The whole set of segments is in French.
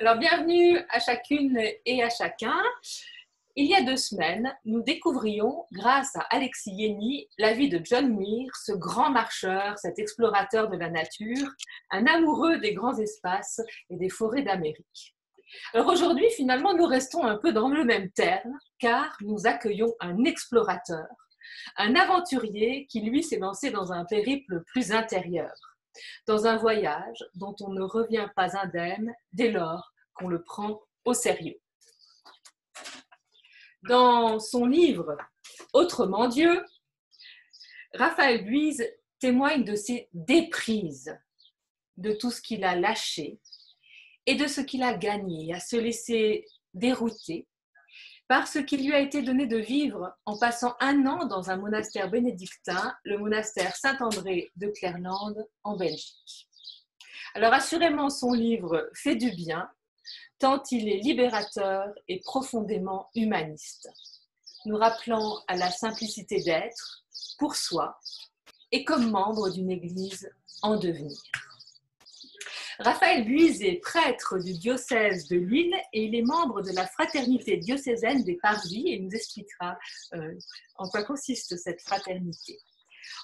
Alors, bienvenue à chacune et à chacun. Il y a deux semaines, nous découvrions, grâce à Alexis Yeni, la vie de John Muir, ce grand marcheur, cet explorateur de la nature, un amoureux des grands espaces et des forêts d'Amérique. Alors aujourd'hui, finalement, nous restons un peu dans le même terme, car nous accueillons un explorateur, un aventurier qui, lui, s'est lancé dans un périple plus intérieur dans un voyage dont on ne revient pas indemne dès lors qu'on le prend au sérieux. Dans son livre Autrement Dieu, Raphaël Buise témoigne de ses déprises, de tout ce qu'il a lâché et de ce qu'il a gagné à se laisser dérouter par ce qu'il lui a été donné de vivre en passant un an dans un monastère bénédictin, le monastère Saint-André de Clairlande en Belgique. Alors assurément, son livre fait du bien, tant il est libérateur et profondément humaniste, nous rappelant à la simplicité d'être pour soi et comme membre d'une Église en devenir. Raphaël Buise est prêtre du diocèse de Lille et il est membre de la fraternité diocésaine des Parvis et nous expliquera euh, en quoi consiste cette fraternité.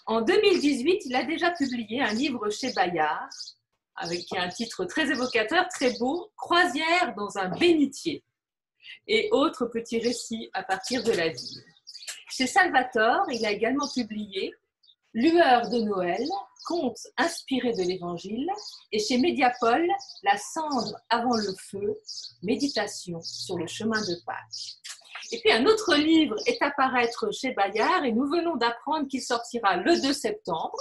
En 2018, il a déjà publié un livre chez Bayard avec un titre très évocateur, très beau, Croisière dans un bénitier et autres petits récits à partir de la vie. Chez Salvatore, il a également publié Lueur de Noël, conte inspiré de l'Évangile, et chez Mediapol, La cendre avant le feu, méditation sur le chemin de Pâques. Et puis un autre livre est à paraître chez Bayard et nous venons d'apprendre qu'il sortira le 2 septembre.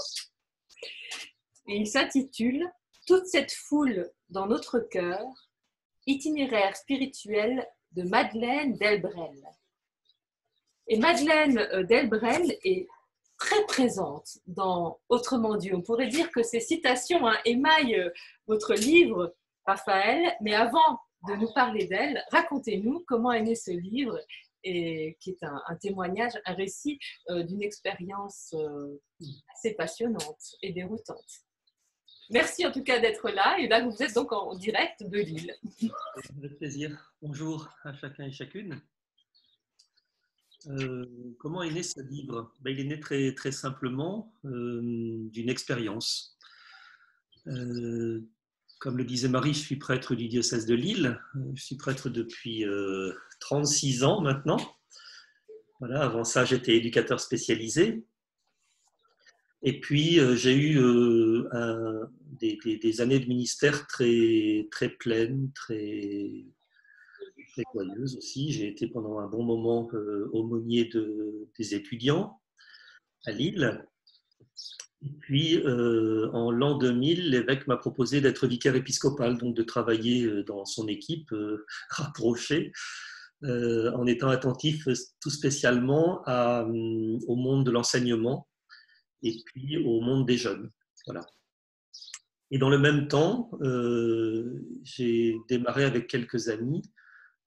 Et il s'intitule Toute cette foule dans notre cœur, itinéraire spirituel de Madeleine Delbrel. Et Madeleine euh, Delbrel est très présente dans Autrement Dieu. On pourrait dire que ces citations hein, émaillent euh, votre livre, Raphaël, mais avant de nous parler d'elle, racontez-nous comment est né ce livre, et, qui est un, témoignage, un récit euh, d'une expérience euh, assez passionnante et déroutante. Merci en tout cas d'être là. Et là, vous êtes donc en direct de Lille. Avec plaisir. Bonjour à chacun et chacune. Euh, comment est né ce livre? Ben, Il est né très, très simplement euh, d'une expérience. Euh, comme le disait Marie, je suis prêtre du diocèse de Lille. Je suis prêtre depuis 36 ans maintenant. Voilà, avant ça, j'étais éducateur spécialisé. Et puis, j'ai eu des, des, années de ministère très, très pleines, très, très joyeuse aussi. J'ai été pendant un bon moment euh, aumônier de, des étudiants à Lille. Et puis, euh, en l'an 2000, l'évêque m'a proposé d'être vicaire épiscopal, donc de travailler euh, dans son équipe rapprochée, en étant attentif tout spécialement à, au monde de l'enseignement et puis au monde des jeunes. Voilà. Et dans le même temps, j'ai démarré avec quelques amis euh,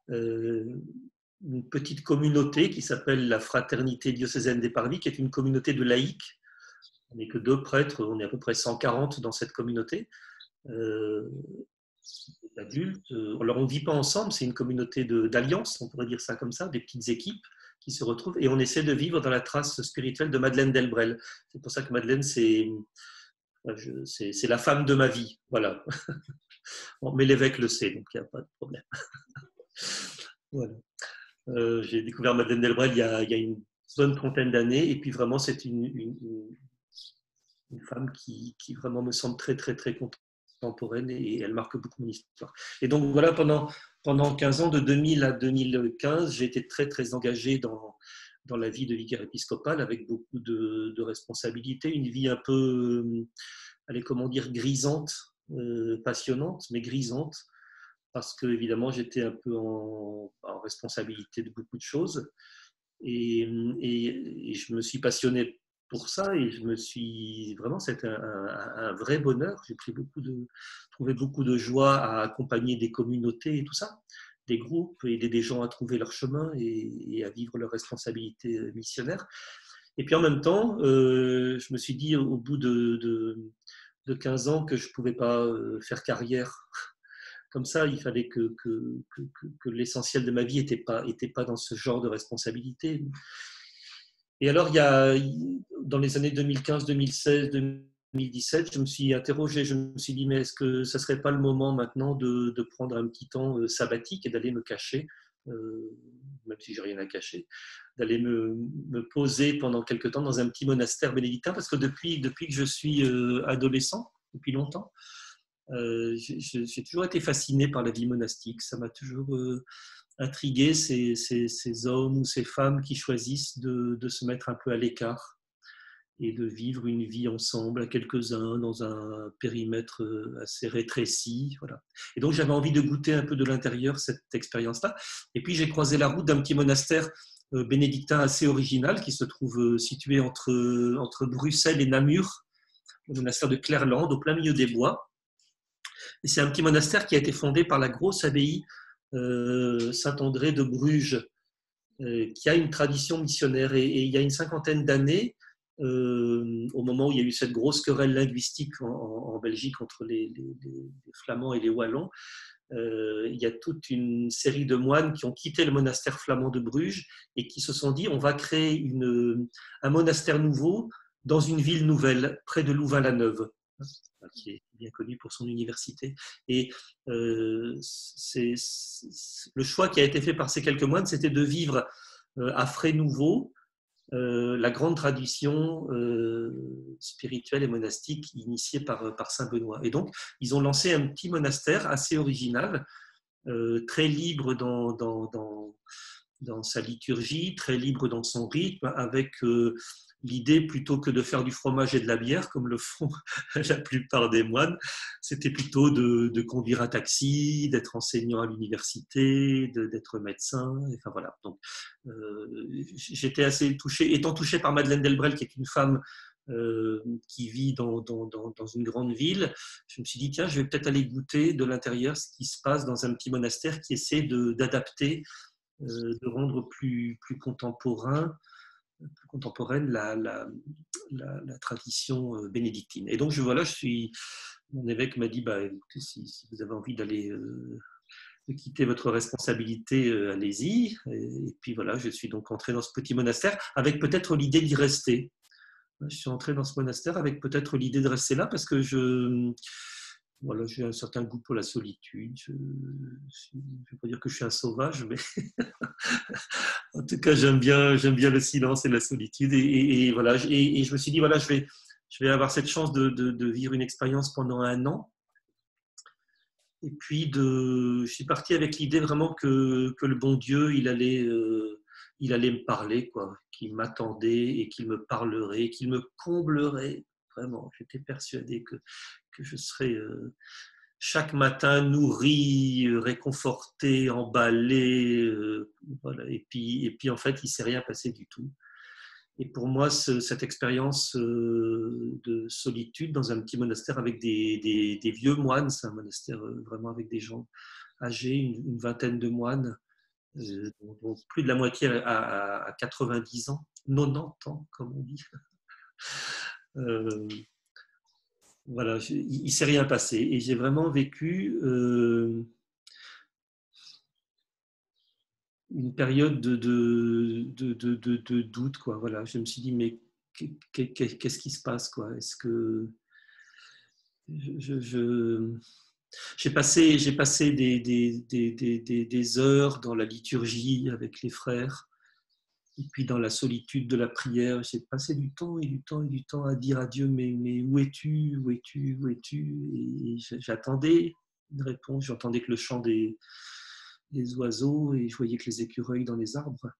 une petite communauté qui s'appelle la Fraternité diocésaine des Parvis, qui est une communauté de laïcs. On n'est que deux prêtres, on est à peu près 140 dans cette communauté. Euh, adultes. Alors on ne vit pas ensemble, c'est une communauté d'alliance, on pourrait dire ça comme ça, des petites équipes qui se retrouvent et on essaie de vivre dans la trace spirituelle de Madeleine Delbrel. C'est pour ça que Madeleine, c'est c'est la femme de ma vie. Voilà. mais l'évêque le sait, donc il n'y a pas de problème. Euh, j'ai découvert Madeleine Delbrel il y, a, une bonne trentaine d'années, et puis vraiment, c'est une, femme qui, vraiment me semble très, très, très contemporaine et elle marque beaucoup mon histoire. Et donc voilà, pendant, pendant 15 ans, de 2000 à 2015, j'ai été très, très engagé dans, dans la vie de vicaire épiscopal avec beaucoup de, de responsabilités, une vie un peu, allez, comment dire, grisante, euh, passionnante, mais grisante parce que évidemment j'étais un peu en, responsabilité de beaucoup de choses. Et, je me suis passionné pour ça et je me suis vraiment c'était un, vrai bonheur. J'ai trouvé beaucoup de joie à accompagner des communautés et tout ça des groupes aider des gens à trouver leur chemin et, à vivre leur responsabilité missionnaire. Et puis en même temps euh, je me suis dit au bout de, de, de 15 ans que je pouvais pas euh, faire carrière comme ça, il fallait que, l'essentiel de ma vie n'était pas, était pas dans ce genre de responsabilité. Et alors, il y a, dans les années 2015, 2016, 2017, je me suis interrogé, je me suis dit, mais est-ce que ce ne serait pas le moment maintenant de, prendre un petit temps euh, sabbatique et d'aller me cacher, euh, même si j'ai rien à cacher, d'aller me, me, poser pendant quelques temps dans un petit monastère bénédictin, parce que depuis, depuis que je suis euh, adolescent, depuis longtemps, j'ai toujours été fasciné par la vie monastique. Ça m'a toujours intrigué, ces, ces, hommes ou ces femmes qui choisissent de, se mettre un peu à l'écart et de vivre une vie ensemble à quelques-uns dans un périmètre euh, assez rétréci. Voilà. Et donc j'avais envie de goûter un peu de l'intérieur cette expérience-là. Et puis j'ai croisé la route d'un petit monastère euh, bénédictin assez original qui se trouve euh, situé entre, entre Bruxelles et Namur, le monastère de Clairland, au plein milieu des bois. C'est un petit monastère qui a été fondé par la grosse abbaye Saint-André de Bruges, qui a une tradition missionnaire. et il y a une cinquantaine d'années, euh, au moment où il y a eu cette grosse querelle linguistique en, Belgique entre les, Flamands et les Wallons, euh, il y a toute une série de moines qui ont quitté le monastère flamand de Bruges et qui se sont dit on va créer un monastère nouveau dans une ville nouvelle, près de Louvain-la-Neuve, qui est bien connu pour son université. Et euh, c'est, le choix qui a été fait par ces quelques moines, c'était de vivre à frais nouveaux, euh, la grande tradition euh, spirituelle et monastique initiée par, par Saint Benoît. Et donc, ils ont lancé un petit monastère assez original, euh, très libre dans, dans, dans, dans, sa liturgie, très libre dans son rythme, avec l'idée, plutôt que de faire du fromage et de la bière, comme le font la plupart des moines, c'était plutôt de, conduire un taxi, d'être enseignant à l'université, d'être médecin. Enfin voilà. Donc, euh, j'étais assez touché, étant touché par Madeleine Delbrel, qui est une femme euh, qui vit dans, une grande ville, je me suis dit, tiens, je vais peut-être aller goûter de l'intérieur ce qui se passe dans un petit monastère qui essaie d'adapter, euh, de, rendre plus, plus contemporain contemporaine la, la, la, tradition euh, bénédictine. Et donc, je, voilà, je suis, mon évêque m'a dit, bah, si, vous avez envie d'aller euh, quitter votre responsabilité, euh, allez-y. Et, puis voilà, je suis donc entré dans ce petit monastère avec peut-être l'idée d'y rester. Je suis entré dans ce monastère avec peut-être l'idée de rester là parce que je voilà, j'ai un certain goût pour la solitude. Je ne vais pas dire que je suis un sauvage, mais en tout cas, j'aime bien, j'aime bien le silence et la solitude. Et, voilà, et, je me suis dit, voilà, je vais, je vais avoir cette chance de, vivre une expérience pendant un an. Et puis, je suis parti avec l'idée vraiment que, que, le bon Dieu, il allait, euh, il allait me parler, qu'il m'attendait et qu'il me parlerait, qu'il me comblerait. Vraiment, j'étais persuadé que, je serais euh, chaque matin nourri, euh, réconforté, emballé. Euh, et, puis, et puis, en fait, il ne s'est rien passé du tout. Et pour moi, cette expérience de solitude dans un petit monastère avec des, vieux moines, c'est un monastère vraiment avec des gens âgés, une, vingtaine de moines, dont, plus de la moitié à, 90 ans, 90 ans, comme on dit voilà, il ne s'est rien passé. Et j'ai vraiment vécu euh, une période de, doute. Voilà, je me suis dit, mais qu'est-ce qui se passe Est-ce que j'ai passé, des, heures dans la liturgie avec les frères et puis dans la solitude de la prière, j'ai passé du temps et du temps et du temps à dire à Dieu, mais, où es-tu Où es-tu Où es-tu? Et j'attendais une réponse, j'entendais que le chant des, oiseaux et je voyais que les écureuils dans les arbres.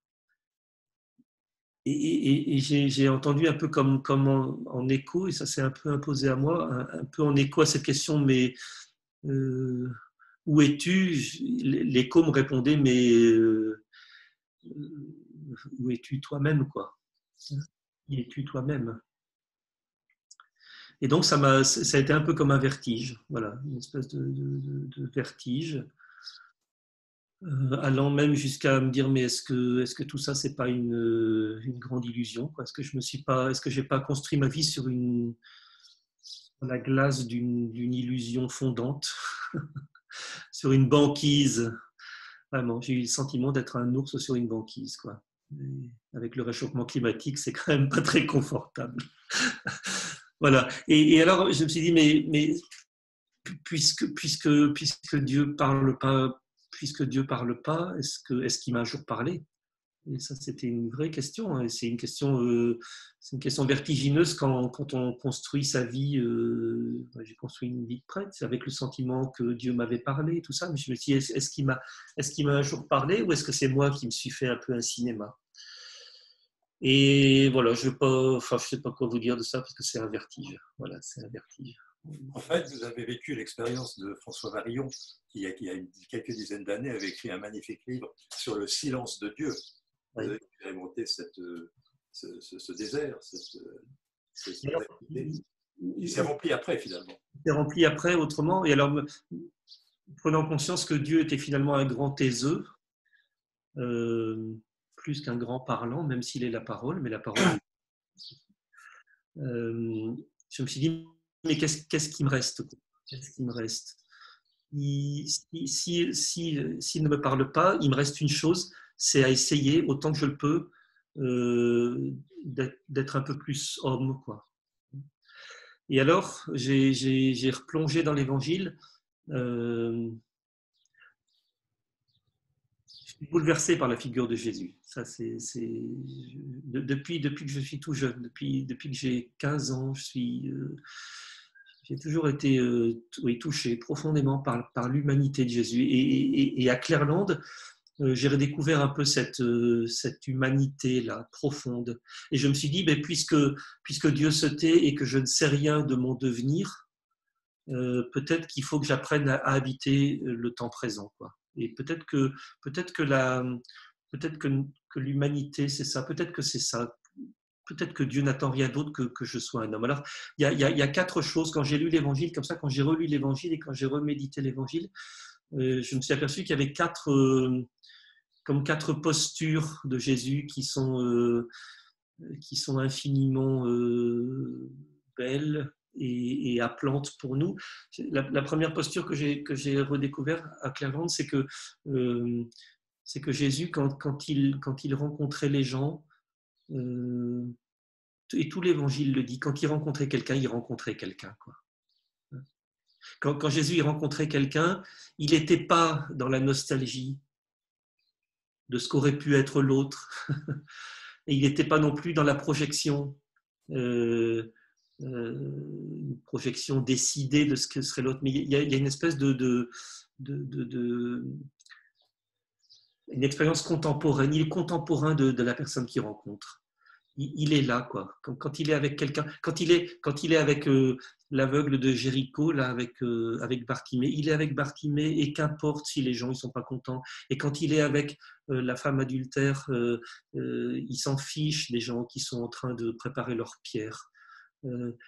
Et, j'ai entendu un peu comme, comme en, écho, et ça s'est un peu imposé à moi, un, peu en écho à cette question, mais euh, où es-tu? L'écho me répondait, mais... Euh, où es-tu toi-même, quoi? Qui es-tu toi-même? Et donc, ça, m'a, ça a été un peu comme un vertige, voilà, une espèce de, vertige, euh, allant même jusqu'à me dire, mais est-ce que, est-ce que tout ça, c'est pas une, une grande illusion Est-ce que je me suis pas, est-ce que j'ai pas construit ma vie sur une, la glace d'une, d'une illusion fondante? Sur une banquise. Vraiment, j'ai eu le sentiment d'être un ours sur une banquise, quoi. Avec le réchauffement climatique, c'est quand même pas très confortable. voilà. Et, alors, je me suis dit, mais, puisque, Dieu parle pas, parle pas, est-ce est-ce qu'il m'a un jour parlé? Et ça, c'était une vraie question. Hein. C'est une question, euh, une question vertigineuse quand, on construit sa vie. Euh, j'ai construit une vie de prêtre avec le sentiment que Dieu m'avait parlé, tout ça. Mais je me suis dit, est-ce, qu'il m'a, est-ce un jour parlé ou est-ce que c'est moi qui me suis fait un peu un cinéma? Et voilà, je ne enfin, sais pas quoi vous dire de ça parce que c'est un vertige. Voilà, c'est un vertige. En fait, vous avez vécu l'expérience de François Varillon, qui, il y a quelques dizaines d'années, avait écrit un magnifique livre sur le silence de Dieu vous avez expérimenté cette, euh, ce, désert, cette, il s'est rempli après finalement. Il s'est rempli après autrement. Et alors, prenant conscience que Dieu était finalement un grand taiseux, euh, plus qu'un grand parlant, même s'il est la parole, mais la parole. Euh, je me suis dit, mais qu'est-ce qui me reste Qu'est-ce qui me reste? S'il si, si, ne me parle pas, il me reste une chose, c'est à essayer autant que je le peux euh, d'être un peu plus homme. Quoi. Et alors, j'ai replongé dans l'évangile. Euh, je suis bouleversé par la figure de Jésus. Ça, depuis, que je suis tout jeune, depuis, que j'ai 15 ans, je suis, euh, j'ai toujours été touché profondément par, l'humanité de Jésus. Et, et à Clairland, euh, j'ai redécouvert un peu cette, euh, cette humanité-là, profonde. Et je me suis dit, ben, puisque, puisque Dieu se tait et que je ne sais rien de mon devenir, euh, peut-être qu'il faut que j'apprenne à, habiter le temps présent. Quoi. Et peut-être que, peut-être que, la, peut-être que, que l'humanité, c'est ça. Peut-être que c'est ça. Peut-être que Dieu n'attend rien d'autre que, que je sois un homme. Alors, il y a, y a, quatre choses. Quand j'ai lu l'Évangile, comme ça, quand j'ai relu l'Évangile et quand j'ai remédité l'Évangile, je me suis aperçu qu'il y avait quatre, comme quatre postures de Jésus qui sont, euh, qui sont infiniment euh, belles et, et, pour nous. La, première posture que j'ai, que j'ai redécouvert à Clairvaux, c'est que, euh, que Jésus, quand il rencontrait les gens, et tout l'évangile le dit, quand il rencontrait quelqu'un, il rencontrait quelqu'un. Quand, quand Jésus rencontrait quelqu'un, il n'était pas dans la nostalgie, de ce qu'aurait pu être l'autre. Et il n'était pas non plus dans la projection, euh, euh, une projection décidée de ce que serait l'autre. Mais il y, a, une espèce de, de, de, une expérience contemporaine. Il est contemporain de, la personne qu'il rencontre il, est là, quoi. Quand, il est avec quelqu'un, quand il est, quand il est avec euh, l'aveugle de Jéricho, là, avec, euh, avec Bartimée, il est avec Bartimée et qu'importe si les gens ils sont pas contents. Et quand il est avec euh, la femme adultère, il s'en fiche des gens qui sont en train de préparer leurs pierres.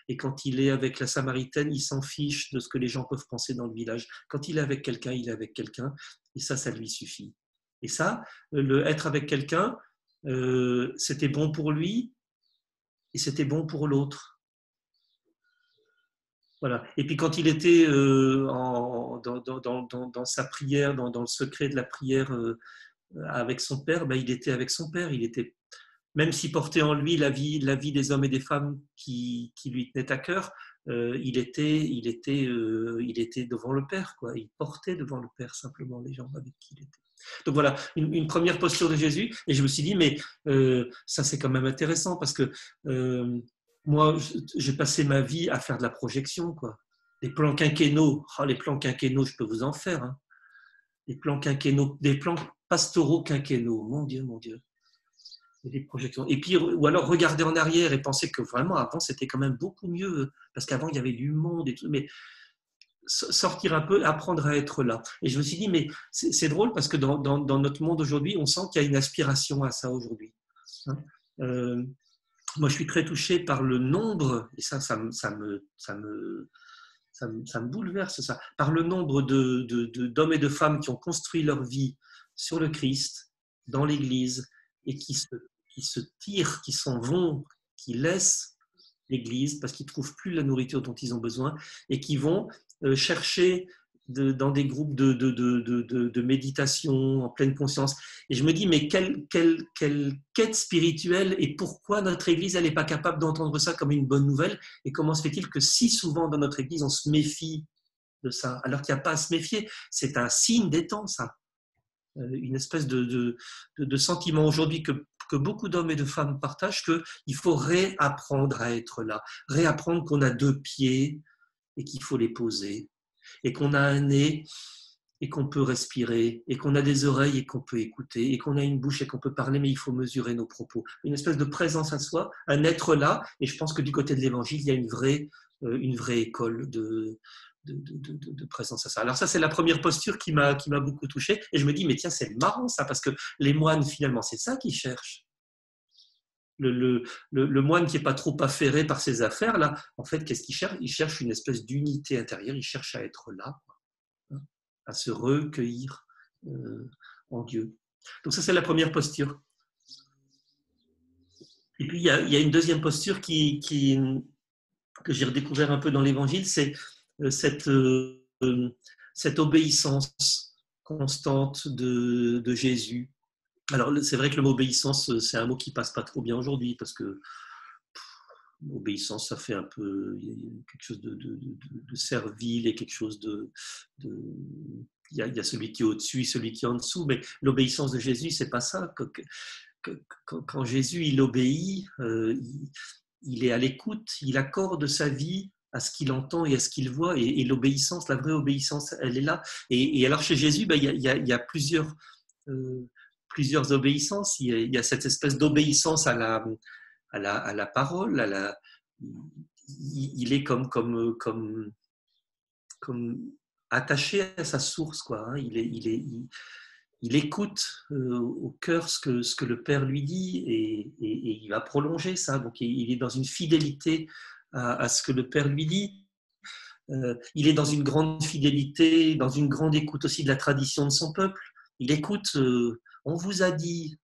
et quand il est avec la Samaritaine, il s'en fiche de ce que les gens peuvent penser dans le village. Quand il est avec quelqu'un, il est avec quelqu'un. Et ça, ça lui suffit. Et ça, le être avec quelqu'un, euh, c'était bon pour lui et c'était bon pour l'autre. Voilà. Et puis quand il était euh, dans, sa prière, dans, le secret de la prière euh, avec son père, ben, il était avec son père. Il était, même s'il portait en lui la vie, des hommes et des femmes qui, qui lui tenaient à cœur, il, était, il, était, il était devant le père. Quoi. Il portait devant le père simplement les gens avec qui il était. Donc voilà, une, première posture de Jésus. Et je me suis dit, mais euh, ça c'est quand même intéressant parce que euh, moi, j'ai passé ma vie à faire de la projection. Quoi. Les plans quinquennaux, oh, les plans quinquennaux, je peux vous en faire. Hein. Les plans quinquennaux, des plans pastoraux quinquennaux, mon Dieu, mon Dieu. Des projections. Et puis, ou alors regarder en arrière et penser que vraiment avant c'était quand même beaucoup mieux parce qu'avant il y avait du monde et tout. Mais sortir un peu, apprendre à être là. Et je me suis dit, mais c'est drôle parce que dans, notre monde aujourd'hui, on sent qu'il y a une aspiration à ça aujourd'hui. Hein. Euh, moi, je suis très touché par le nombre, et ça, ça, me, ça, me, ça, me, ça, me, bouleverse, ça, par le nombre d'hommes de, de, et de femmes qui ont construit leur vie sur le Christ, dans l'Église, et qui se, qui se tirent, qui s'en vont, qui laissent l'Église parce qu'ils ne trouvent plus la nourriture dont ils ont besoin et qui vont euh, chercher dans des groupes de, de, de, méditation en pleine conscience. Et je me dis, mais quelle, quelle, quelle quête spirituelle et pourquoi notre Église, elle n'est pas capable d'entendre ça comme une bonne nouvelle? Et comment se fait-il que si souvent dans notre Église, on se méfie de ça, alors qu'il n'y a pas à se méfier? C'est un signe des temps, ça. Euh, une espèce de, sentiment aujourd'hui que, que beaucoup d'hommes et de femmes partagent, qu'il faut réapprendre à être là, réapprendre qu'on a deux pieds et qu'il faut les poser et qu'on a un nez et qu'on peut respirer, et qu'on a des oreilles et qu'on peut écouter, et qu'on a une bouche et qu'on peut parler, mais il faut mesurer nos propos. Une espèce de présence à soi, un être là, et je pense que du côté de l'Évangile, il y a une vraie, euh, une vraie école de, de, présence à ça. Alors ça, c'est la première posture qui m'a beaucoup touché, et je me dis, mais tiens, c'est marrant ça, parce que les moines, finalement, c'est ça qu'ils cherchent. Le, moine qui n'est pas trop affairé par ses affaires, là, en fait, qu'est-ce qu'il cherche? Il cherche une espèce d'unité intérieure, il cherche à être là, hein, à se recueillir euh, en Dieu. Donc ça, c'est la première posture. Et puis, il y a, une deuxième posture que j'ai redécouvert un peu dans l'Évangile, c'est euh, cette, euh, cette obéissance constante de Jésus alors, c'est vrai que le mot obéissance, euh, c'est un mot qui passe pas trop bien aujourd'hui parce que obéissance, ça fait un peu quelque chose de, servile et quelque chose de. il, y a, celui qui est au-dessus celui qui est en dessous, mais l'obéissance de Jésus, c'est pas ça. Quand, Jésus il obéit, euh, il, est à l'écoute, il accorde sa vie à ce qu'il entend et à ce qu'il voit, et, l'obéissance, la vraie obéissance, elle est là. Et, alors chez Jésus, ben, il, y a, plusieurs. Euh, plusieurs obéissances. Il y a, cette espèce d'obéissance à la, à, la, à la parole. À la, il est comme, comme, comme, comme attaché à sa source. Quoi. Hein. Il, est, il, est, il, écoute euh, au cœur ce que, ce que le Père lui dit et, il va prolonger ça. Donc il est dans une fidélité à, ce que le Père lui dit. Euh, il est dans une grande fidélité, dans une grande écoute aussi de la tradition de son peuple. Il écoute euh, on vous a dit,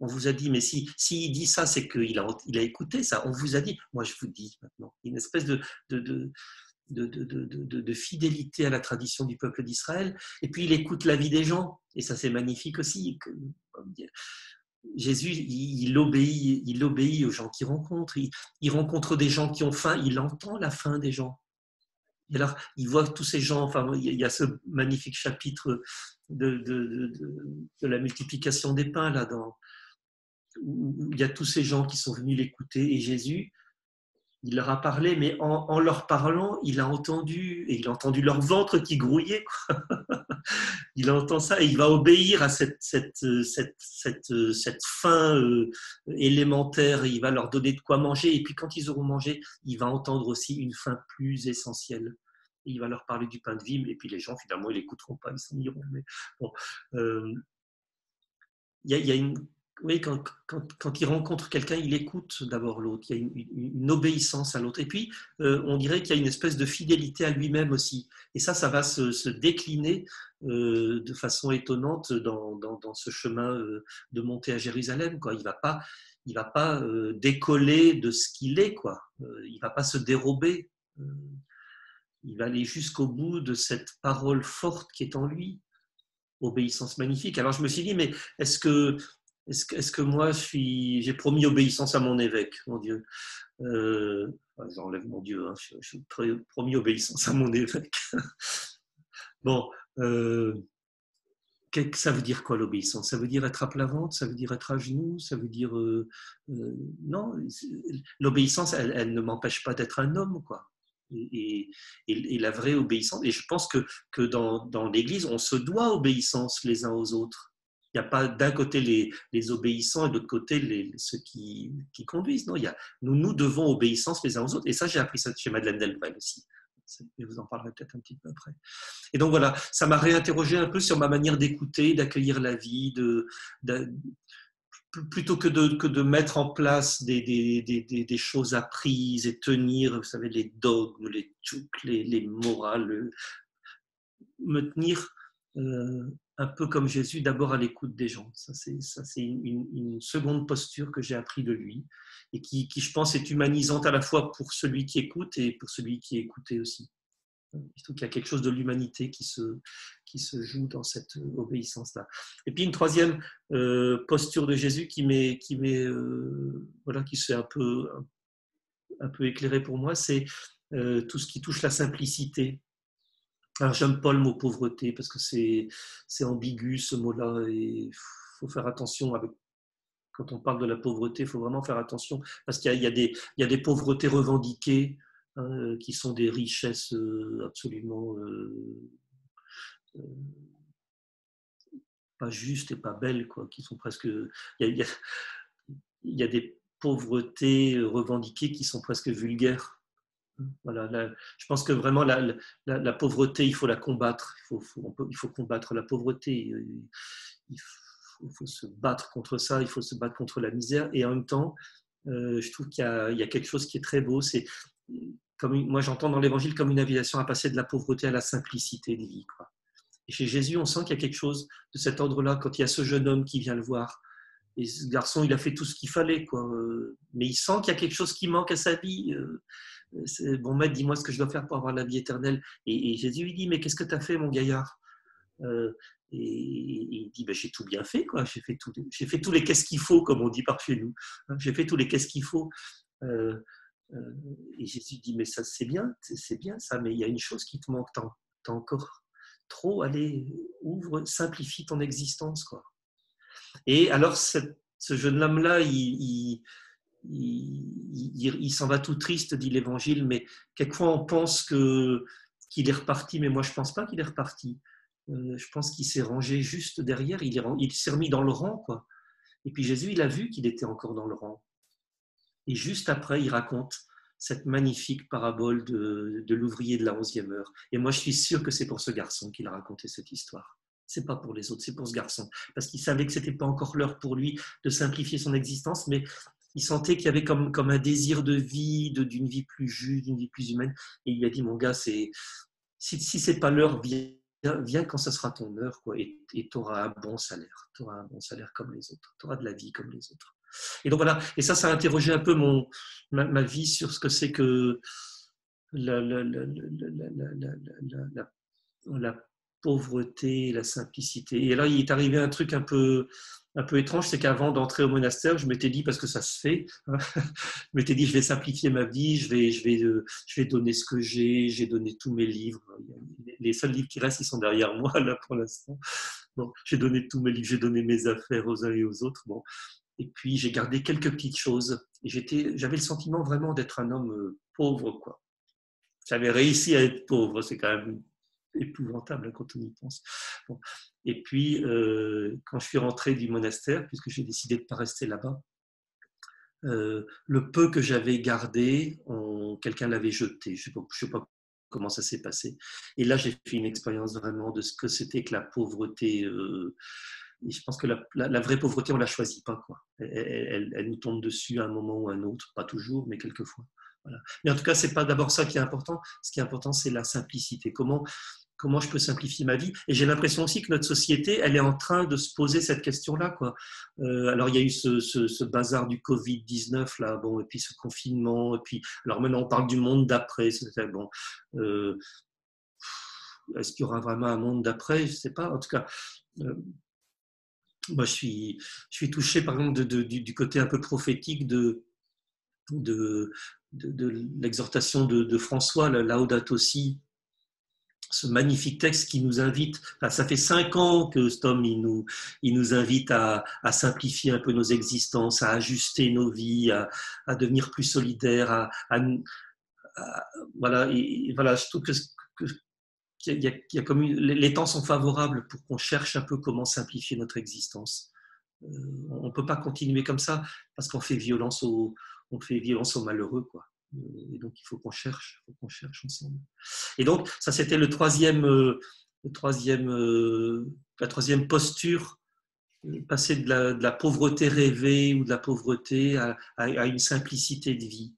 on vous a dit, mais si s'il dit ça, c'est qu'il a, il a écouté ça. On vous a dit, moi je vous dis maintenant, une espèce de, de, de de, fidélité à la tradition du peuple d'Israël. Et puis il écoute la vie des gens, et ça c'est magnifique aussi. Jésus, il, obéit, il obéit aux gens qu'il rencontre. Il, il, rencontre des gens qui ont faim, il entend la faim des gens. Et alors, il voit tous ces gens, enfin, il y a ce magnifique chapitre de, la multiplication des pains, là, dans, où il y a tous ces gens qui sont venus l'écouter, et Jésus, il leur a parlé, mais en, leur parlant, il a entendu, et il a entendu leur ventre qui grouillait. il entend ça, et il va obéir à cette, cette, cette, cette, cette faim euh, élémentaire, il va leur donner de quoi manger, et puis quand ils auront mangé, il va entendre aussi une faim plus essentielle il va leur parler du pain de vie, et puis les gens, finalement, ils n'écouteront pas, ils s'en iront. Mais euh, oui, quand, quand, quand il rencontre quelqu'un, il écoute d'abord l'autre, il y a une, obéissance à l'autre. Et puis, euh, on dirait qu'il y a une espèce de fidélité à lui-même aussi. Et ça, ça va se, décliner euh, de façon étonnante dans, dans, ce chemin de montée à Jérusalem. Quoi. Il ne va pas, il va pas décoller de ce qu'il est. Quoi. il ne va pas se dérober il va aller jusqu'au bout de cette parole forte qui est en lui, obéissance magnifique. Alors je me suis dit, mais est-ce que, est moi j'ai promis obéissance à mon évêque, mon Dieu? Euh, J'enlève mon Dieu, hein, j'ai promis obéissance à mon évêque. bon, euh, ça veut dire quoi l'obéissance? Ça veut dire être à plat ventre? Ça veut dire être à genoux? Ça veut dire euh, non L'obéissance, elle, ne m'empêche pas d'être un homme, quoi et, la vraie obéissance. Et je pense que, que dans, dans l'Église, on se doit obéissance les uns aux autres. Il n'y a pas d'un côté les, les, obéissants et de l'autre côté les, ceux qui, qui, conduisent. Non, il y a, nous, nous devons obéissance les uns aux autres. Et ça, j'ai appris ça chez Madeleine Delval aussi. Je vous en parlerai peut-être un petit peu après. Et donc voilà, ça m'a réinterrogé un peu sur ma manière d'écouter, d'accueillir la vie, de, plutôt que de, que de mettre en place des, des, des, des, choses apprises et tenir, vous savez, les dogmes, les tchouks, les, les morales, me tenir euh, un peu comme Jésus, d'abord à l'écoute des gens. Ça, c'est, une, une, seconde posture que j'ai appris de lui et qui, qui, je pense, est humanisante à la fois pour celui qui écoute et pour celui qui est écouté aussi. Je trouve qu'il y a quelque chose de l'humanité qui se, joue dans cette obéissance-là. Et puis une troisième euh, posture de Jésus qui m'est, qui euh, s'est un peu, un peu éclairé pour moi, c'est euh, tout ce qui touche la simplicité. Alors j'aime pas le mot pauvreté parce que c'est, ambigu ce mot-là et il faut faire attention quand on parle de la pauvreté, il faut vraiment faire attention parce qu'il il il y a des pauvretés revendiquées hein, qui sont des richesses absolument pas justes et pas belles, quoi, qui sont presque. Il y a, des pauvretés revendiquées qui sont presque vulgaires. Voilà, je pense que vraiment la, pauvreté, il faut la combattre. Il faut, il faut combattre la pauvreté. Il faut, se battre contre ça. Il faut se battre contre la misère. Et en même temps, euh, je trouve qu'il y, y, a quelque chose qui est très beau. C'est moi j'entends dans l'Évangile comme une invitation à passer de la pauvreté à la simplicité de vie. Quoi. Et chez Jésus, on sent qu'il y a quelque chose de cet ordre-là quand il y a ce jeune homme qui vient le voir. Et ce garçon, il a fait tout ce qu'il fallait, quoi. Mais il sent qu'il y a quelque chose qui manque à sa vie. Bon, maître, dis-moi ce que je dois faire pour avoir la vie éternelle. Et, Jésus lui dit, mais qu'est-ce que tu as fait, mon gaillard? Et, il dit, ben, j'ai tout bien fait, quoi. J'ai fait, tout, j'ai fait tous les qu'est-ce qu'il faut, comme on dit par chez nous. J'ai fait tous les qu'est-ce qu'il faut. Et Jésus dit, mais ça, c'est bien, c'est bien ça, mais il y a une chose qui te manque, tant encore trop, allez, ouvre, simplifie ton existence. Quoi. Et alors, ce jeune homme-là, il, il, s'en va tout triste, dit l'Évangile, mais quelquefois on pense que, qu'il est reparti, mais moi je ne pense pas qu'il est reparti. Euh, je pense qu'il s'est rangé juste derrière, il, il s'est remis dans le rang. Quoi. Et puis Jésus, il a vu qu'il était encore dans le rang. Et juste après, il raconte cette magnifique parabole de, l'ouvrier de la onzième heure. Et moi, je suis sûr que c'est pour ce garçon qu'il a raconté cette histoire. C'est pas pour les autres, c'est pour ce garçon. Parce qu'il savait que c'était pas encore l'heure pour lui de simplifier son existence, mais il sentait qu'il y avait comme, un désir de vie, d'une vie plus juste, d'une vie plus humaine. Et il a dit, mon gars, c'est, si, si c'est pas l'heure, viens, quand ce sera ton heure, quoi, et tu auras un bon salaire. Tu auras un bon salaire comme les autres. Tu auras de la vie comme les autres. Et donc voilà, et ça, ça a interrogé un peu mon, ma, vie sur ce que c'est que la, la, la, pauvreté, la simplicité. Et là, il est arrivé un truc un peu, un peu étrange, c'est qu'avant d'entrer au monastère, je m'étais dit, parce que ça se fait, hein, je m'étais dit, je vais simplifier ma vie, je vais, je vais, je vais donner ce que j'ai, j'ai donné tous mes livres. Les seuls livres qui restent, ils sont derrière moi, là, pour l'instant. Bon, j'ai donné tous mes livres, j'ai donné mes affaires aux uns et aux autres. Bon, et puis j'ai gardé quelques petites choses. Et j'avais le sentiment vraiment d'être un homme euh, pauvre, quoi. J'avais réussi à être pauvre, c'est quand même épouvantable hein, quand on y pense. Et puis, euh, quand je suis rentré du monastère, puisque j'ai décidé de ne pas rester là-bas, euh, le peu que j'avais gardé, quelqu'un l'avait jeté. Je ne sais, pas comment ça s'est passé. Et là, j'ai fait une expérience vraiment de ce que c'était que la pauvreté et je pense que la, vraie pauvreté, on ne la choisit pas. Quoi. Elle, nous tombe dessus à un moment ou à un autre, pas toujours, mais quelquefois. Voilà. Mais en tout cas, ce n'est pas d'abord ça qui est important. Ce qui est important, c'est la simplicité. Comment, comment je peux simplifier ma vie? Et j'ai l'impression aussi que notre société, elle est en train de se poser cette question-là. Quoi. Euh, alors, il y a eu ce, ce, bazar du Covid-19, là, bon, et puis ce confinement, et puis, alors maintenant, on parle du monde d'après. Bon, euh, est-ce qu'il y aura vraiment un monde d'après? Je ne sais pas. En tout cas, euh, moi, je suis, je suis touché, par exemple, du, côté un peu prophétique de, de, de l'exhortation de, François, la Laudato aussi, ce magnifique texte qui nous invite, ça fait cinq ans que cet homme il nous, il nous invite à, à, simplifier un peu nos existences, à ajuster nos vies, à, à devenir plus solidaires, à, voilà, et, voilà, je trouve que, les temps sont favorables pour qu'on cherche un peu comment simplifier notre existence. Euh, on ne peut pas continuer comme ça parce qu'on fait violence aux, malheureux, quoi. Euh, et donc il faut qu'on cherche, qu'on cherche ensemble. Et donc ça c'était le troisième, euh, la troisième posture, passer de la, pauvreté rêvée ou de la pauvreté à une simplicité de vie.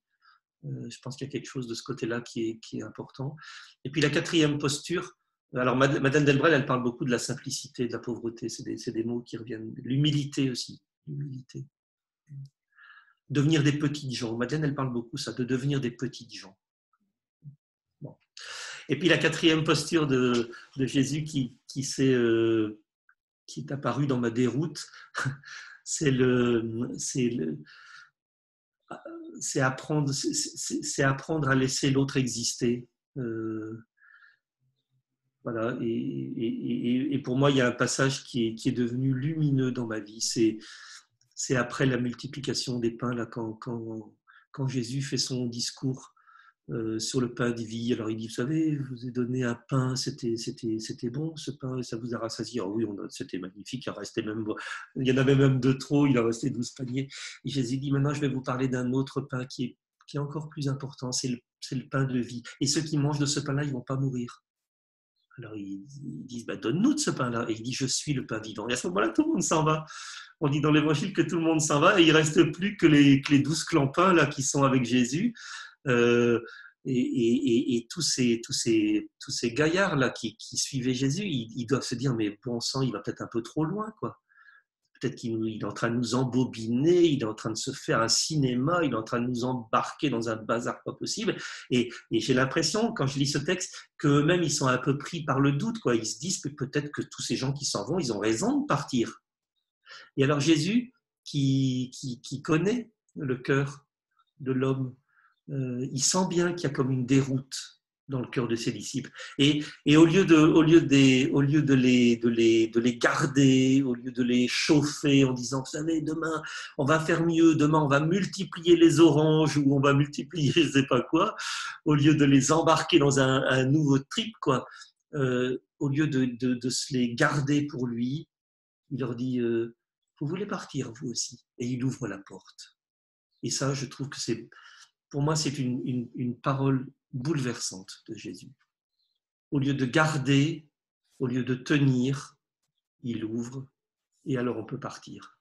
Euh, je pense qu'il y a quelque chose de ce côté-là qui est, qui est, important. Et puis la quatrième posture, alors Madame Delbrel, elle parle beaucoup de la simplicité, de la pauvreté, c'est des, des, mots qui reviennent. L'humilité aussi, l'humilité. Devenir des petites gens. Madeleine, elle parle beaucoup ça, de devenir des petites gens. Et puis la quatrième posture de, Jésus qui, qui, euh, qui est apparue dans ma déroute, c'est le, c'est le, c'est apprendre, c'est à laisser l'autre exister. Euh, voilà. Et, et, pour moi, il y a un passage qui est, qui devenu lumineux dans ma vie. C'est, après la multiplication des pains, là, quand, quand Jésus fait son discours euh, sur le pain de vie. Alors il dit, vous savez, je vous ai donné un pain, c'était, bon ce pain, ça vous a rassasié. Oh oui, c'était magnifique, il, restait même, il y en avait même de trop, il en restait 12 paniers. Et Jésus dit, maintenant je vais vous parler d'un autre pain qui est, qui est encore plus important, c'est le, le pain de vie. Et ceux qui mangent de ce pain-là, ils ne vont pas mourir. Alors ils, disent, bah, donne-nous de ce pain-là. Et il dit, je suis le pain vivant. Et à ce moment-là, tout le monde s'en va. On dit dans l'évangile que tout le monde s'en va et il reste plus que les, que les douze clampins là, qui sont avec Jésus. Euh, et, tous ces, tous ces, tous ces gaillards-là qui, suivaient Jésus, ils, doivent se dire, mais bon sang, il va peut-être un peu trop loin, quoi. Peut-être qu'il est en train de nous embobiner, il est en train de se faire un cinéma, il est en train de nous embarquer dans un bazar pas possible. Et, j'ai l'impression, quand je lis ce texte, qu'eux-mêmes, ils sont un peu pris par le doute, quoi. Ils se disent peut-être que tous ces gens qui s'en vont, ils ont raison de partir. Et alors Jésus, qui, qui, qui connaît le cœur de l'homme, euh, il sent bien qu'il y a comme une déroute dans le cœur de ses disciples. Et, au lieu, de, au lieu, au lieu de, les, de, les, de les garder, au lieu de les chauffer en disant, vous savez, demain, on va faire mieux, demain, on va multiplier les oranges ou on va multiplier je ne sais pas quoi, au lieu de les embarquer dans un, nouveau trip, quoi, euh, au lieu de, de, se les garder pour lui, il leur dit, euh, vous voulez partir, vous aussi. Et il ouvre la porte. Et ça, je trouve que c'est pour moi, c'est une, parole bouleversante de Jésus. Au lieu de garder, au lieu de tenir, il ouvre et alors on peut partir.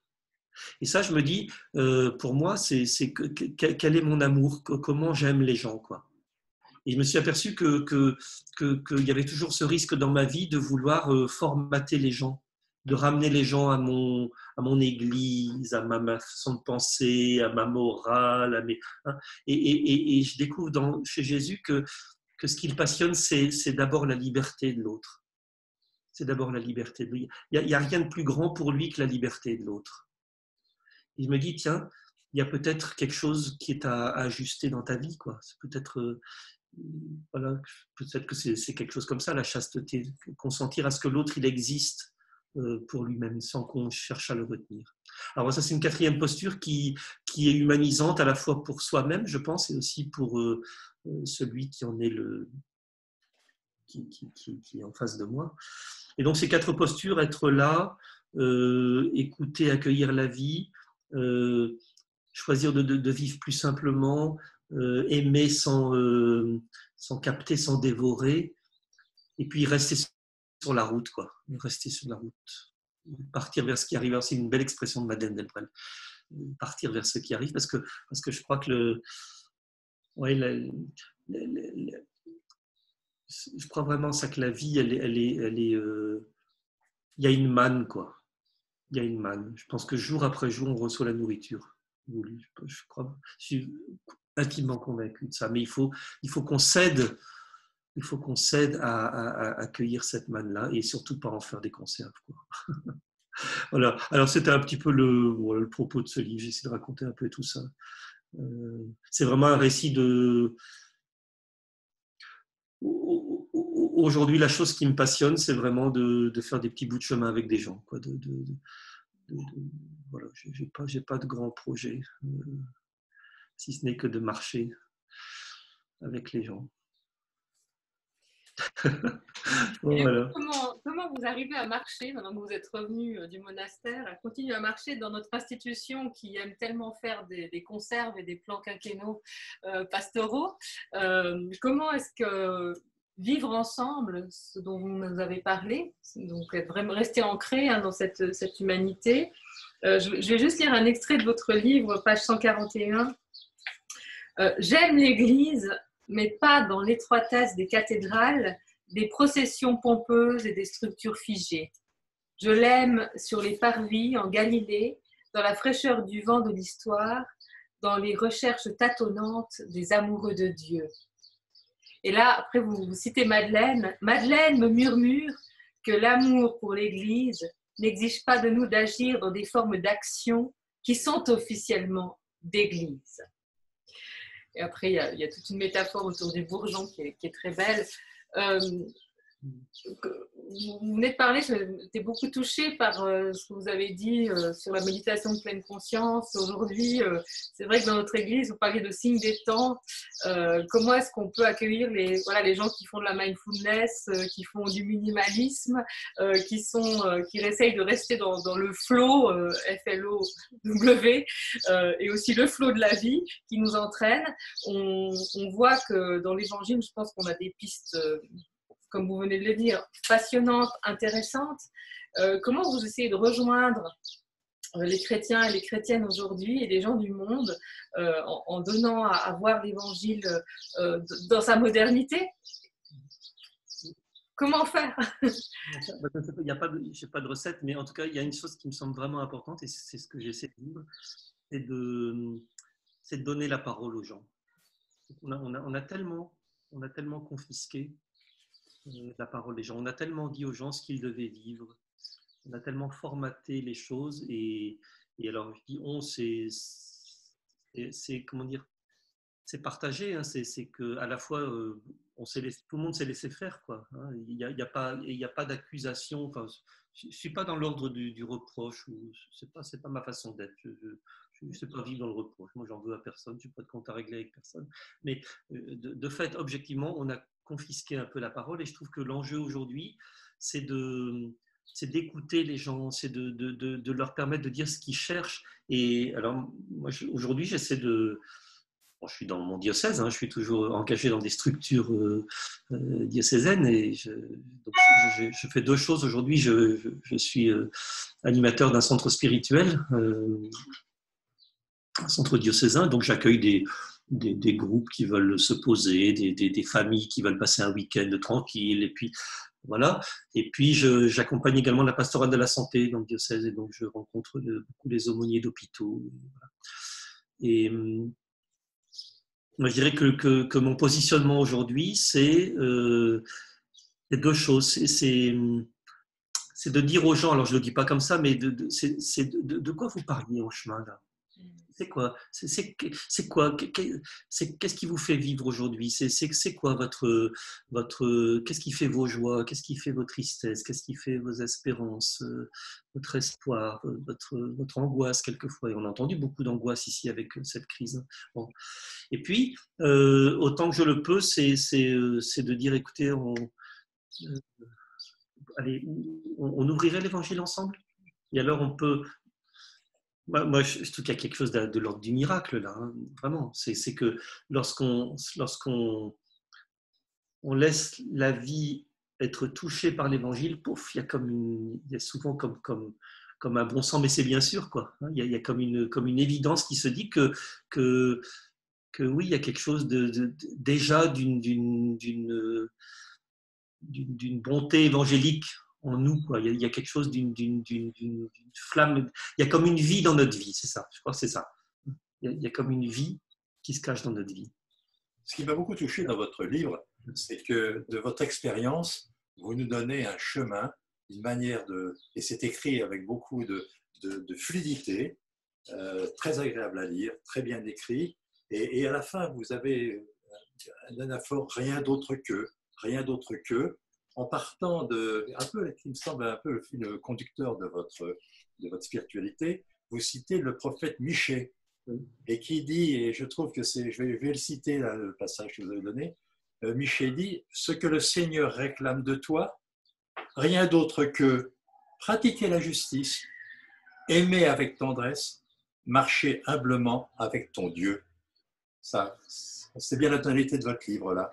Et ça, je me dis, euh, pour moi, c'est quel est mon amour, comment j'aime les gens, quoi? Et je me suis aperçu qu'il y avait toujours ce risque dans ma vie de vouloir euh, formater les gens de ramener les gens à mon, à mon église, à ma, façon de penser, à ma morale. À mes, hein. et, et, je découvre dans, chez Jésus que, que ce qu'il passionne, c'est d'abord la liberté de l'autre. C'est d'abord la liberté de. Il n'y a, rien de plus grand pour lui que la liberté de l'autre. Il me dit, tiens, il y a peut-être quelque chose qui est à, ajuster dans ta vie. quoi. Peut-être euh, voilà, peut-être que c'est quelque chose comme ça, la chasteté, consentir à ce que l'autre, il existe pour lui-même sans qu'on cherche à le retenir. Alors ça, c'est une quatrième posture qui, qui est humanisante à la fois pour soi-même, je pense, et aussi pour euh, euh, celui qui en est le, qui, qui, qui, est en face de moi. Et donc ces quatre postures, être là, écouter, accueillir la vie, choisir de, de, vivre plus simplement, aimer sans, sans capter, sans dévorer, et puis rester sur la route, quoi. Rester sur la route. Partir vers ce qui arrive. C'est une belle expression de Madeleine Delbrel. Partir vers ce qui arrive, parce que, parce que je crois que le. Ouais, je crois vraiment ça que la vie, elle, elle est. Elle est euh, il y a une manne, quoi. Il y a une manne. Je pense que jour après jour, on reçoit la nourriture. Je, crois, je suis intimement convaincu de ça. Mais il faut, il faut qu'on cède il faut qu'on cède à, accueillir cette manne-là et surtout pas en faire des conserves. voilà. Alors c'était un petit peu le, propos de ce livre. J'essaie de raconter un peu tout ça. Euh, c'est vraiment un récit de. Aujourd'hui, la chose qui me passionne, c'est vraiment de, faire des petits bouts de chemin avec des gens. Quoi. De, voilà, j'ai pas, pas de grands projets, euh, si ce n'est que de marcher avec les gens. comment, vous arrivez à marcher, maintenant que vous êtes revenu euh, du monastère, à continuer à marcher dans notre institution qui aime tellement faire des, conserves et des plans quinquennaux euh, pastoraux euh, Comment est-ce que vivre ensemble, ce dont vous nous avez parlé, donc être vraiment rester ancré hein, dans cette, cette humanité je, vais juste lire un extrait de votre livre, page 141. J'aime l'Église mais pas dans l'étroitesse des cathédrales, des processions pompeuses et des structures figées. Je l'aime sur les parvis en Galilée, dans la fraîcheur du vent de l'histoire, dans les recherches tâtonnantes des amoureux de Dieu. Et là, après, vous, citez Madeleine. Madeleine me murmure que l'amour pour l'Église n'exige pas de nous d'agir dans des formes d'action qui sont officiellement d'Église. Et après, il y, a, toute une métaphore autour du bourgeon qui est, très belle. Euh, vous venez de parler, j'étais beaucoup touchée par euh, ce que vous avez dit euh, sur la méditation de pleine conscience. Aujourd'hui, euh, c'est vrai que dans notre église, vous parlez de signes des temps. comment est-ce qu'on peut accueillir les, voilà, les gens qui font de la mindfulness, qui font du minimalisme, qui, sont, qui essayent de rester dans, dans le flow, F-L-O-W, et aussi le flow de la vie qui nous entraîne. On, on voit que dans l'évangile, je pense qu'on a des pistes comme vous venez de le dire, passionnante, intéressante. Euh, comment vous essayez de rejoindre euh, les chrétiens et les chrétiennes aujourd'hui et les gens du monde euh, en, donnant à, voir l'évangile dans sa modernité? Comment faire? Il n'y a pas de, pas de recette, mais en tout cas, il y a une chose qui me semble vraiment importante et c'est ce que j'essaie de dire, c'est de, donner la parole aux gens. On a tellement, on a tellement confisqué la parole des gens. On a tellement dit aux gens ce qu'ils devaient vivre, on a tellement formaté les choses et, alors je dis on, c'est, comment dire, c'est partagé. Hein, c'est, que à la fois euh, on tout le monde s'est laissé faire. Hein. il n'y a, pas, d'accusation. Enfin, je ne suis pas dans l'ordre du, reproche ou c'est pas, ma façon d'être. Je, ne sais pas vivre dans le reproche. Moi, j'en veux à personne. Je n'ai pas de compte à régler avec personne. Mais euh, de fait, objectivement, on a confisquer un peu la parole. Et je trouve que l'enjeu aujourd'hui, c'est de c'est d'écouter les gens, c'est de, de, de, leur permettre de dire ce qu'ils cherchent. Et alors, moi, aujourd'hui, j'essaie de... je suis dans mon diocèse, hein, je suis toujours engagé dans des structures euh, euh, diocésaines et je, fais deux choses aujourd'hui. Je, je, suis euh, animateur d'un centre spirituel, un centre diocésain, donc j'accueille des, des, groupes qui veulent se poser, des, familles qui veulent passer un week-end tranquille, et puis voilà. Et puis j'accompagne également la pastorale de la santé dans le diocèse, et donc je rencontre beaucoup les aumôniers d'hôpitaux. Et hum, moi je dirais que, que, mon positionnement aujourd'hui, c'est euh, deux choses. C'est c'est de dire aux gens, alors je ne le dis pas comme ça, mais de, de, quoi vous parliez en chemin là? C'est quoi? C'est quoi? Qu'est-ce qui vous fait vivre aujourd'hui? C'est quoi votre votre Qu'est-ce qui fait vos joies? Qu'est-ce qui fait vos tristesses? Qu'est-ce qui fait vos espérances euh, Votre espoir Votre votre angoisse quelquefois? Et on a entendu beaucoup d'angoisse ici avec euh, cette crise. Et puis euh, autant que je le peux, c'est de dire écoutez, allez, on ouvrirait l'évangile ensemble? Et alors, on peut, moi, je, trouve qu'il y a quelque chose de, l'ordre du miracle là, hein, vraiment. C'est que lorsqu'on lorsqu'on on laisse la vie être touchée par l'évangile, pouf, il y a comme une, il y a souvent comme comme comme un bon sens, mais c'est bien sûr quoi. Hein. Il y, a, comme une comme une évidence qui se dit que que que oui, il y a quelque chose de, déjà d'une d'une d'une bonté évangélique en nous. Quoi. Il, y a, quelque chose d'une flamme. Il y a comme une vie dans notre vie, c'est ça. Je crois que c'est ça. Il y, a, comme une vie qui se cache dans notre vie. Ce qui m'a beaucoup touché dans votre livre, c'est que de votre expérience, vous nous donnez un chemin, une manière de. Et c'est écrit avec beaucoup de, fluidité, euh, très agréable à lire, très bien écrit. Et, et à la fin, vous avez un anaphore rien d'autre que, rien d'autre que, en partant de, un peu, qui me semble un peu le fil conducteur de votre, de votre spiritualité, vous citez le prophète Michée, et qui dit, et je trouve que c'est, je vais, le citer, le passage que vous avez donné, euh, dit, ce que le Seigneur réclame de toi, rien d'autre que pratiquer la justice, aimer avec tendresse, marcher humblement avec ton Dieu. Ça, c'est bien la tonalité de votre livre là.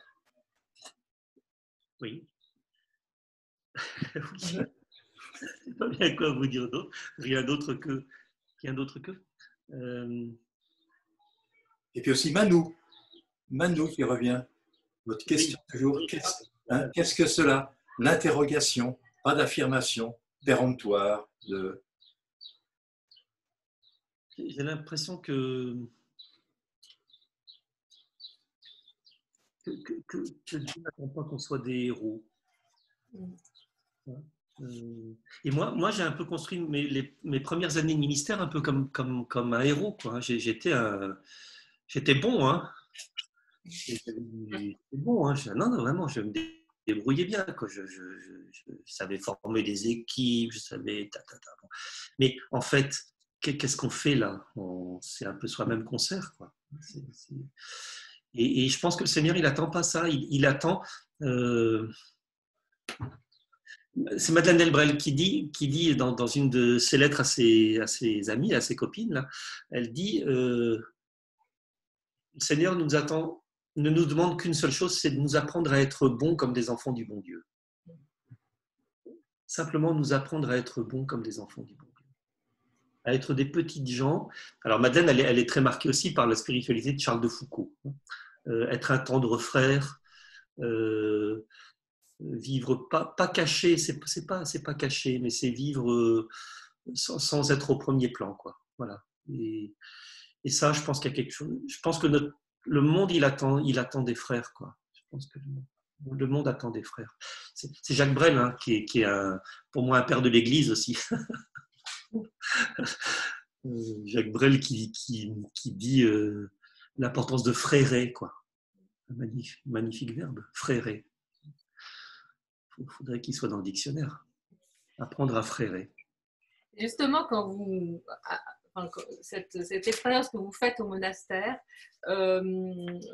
Oui, pas bien quoi vous dire d'autre. Rien d'autre que. Rien d'autre que. Euh, Et puis aussi Manou. Manou qui revient. Votre question toujours. Hein, qu'est-ce que cela? L'interrogation, pas d'affirmation péremptoire. De... J'ai l'impression que que, que, que Dieu n'attend pas qu'on soit des héros. Euh, et moi, moi j'ai un peu construit mes, mes, premières années de ministère un peu comme, comme, comme un héros. J'étais, j'étais bon. Hein. J'étais bon. Hein. Non, non, vraiment, je me débrouillais bien. Quoi. Je, je, savais former des équipes, je savais. Ta, ta, ta. Mais en fait, qu'est-ce qu'on fait là? C'est un peu soi-même concert. Quoi. Et, et, je pense que le Seigneur, il n'attend pas ça. Il, il attend. Euh, c'est Madeleine Delbrel qui dit, qui dit dans, une de ses lettres à ses, à ses amis, à ses copines, là, elle dit euh, Le Seigneur nous ne nous demande qu'une seule chose, c'est de nous apprendre à être bons comme des enfants du bon Dieu. Simplement nous apprendre à être bons comme des enfants du bon Dieu. À être des petites gens. Alors, Madeleine, elle est, très marquée aussi par la spiritualité de Charles de Foucault. Euh, être un tendre frère. Euh, vivre pas, pas caché, c'est pas, pas caché, mais c'est vivre euh, sans, sans, être au premier plan. Quoi. Voilà. Et, et ça, je pense qu'il y a quelque chose. Je pense que notre, le monde, il attend, il attend des frères. Quoi. Je pense que le monde attend des frères. C'est Jacques Brel, hein, qui, est, qui est pour moi un père de l'Église aussi. Jacques Brel qui, qui, qui dit euh, l'importance de frérer, quoi. Magnifique, magnifique verbe, frérer il faudrait qu'il soit dans le dictionnaire. Apprendre à frérer. Justement, quand vous, cette, expérience que vous faites au monastère, euh,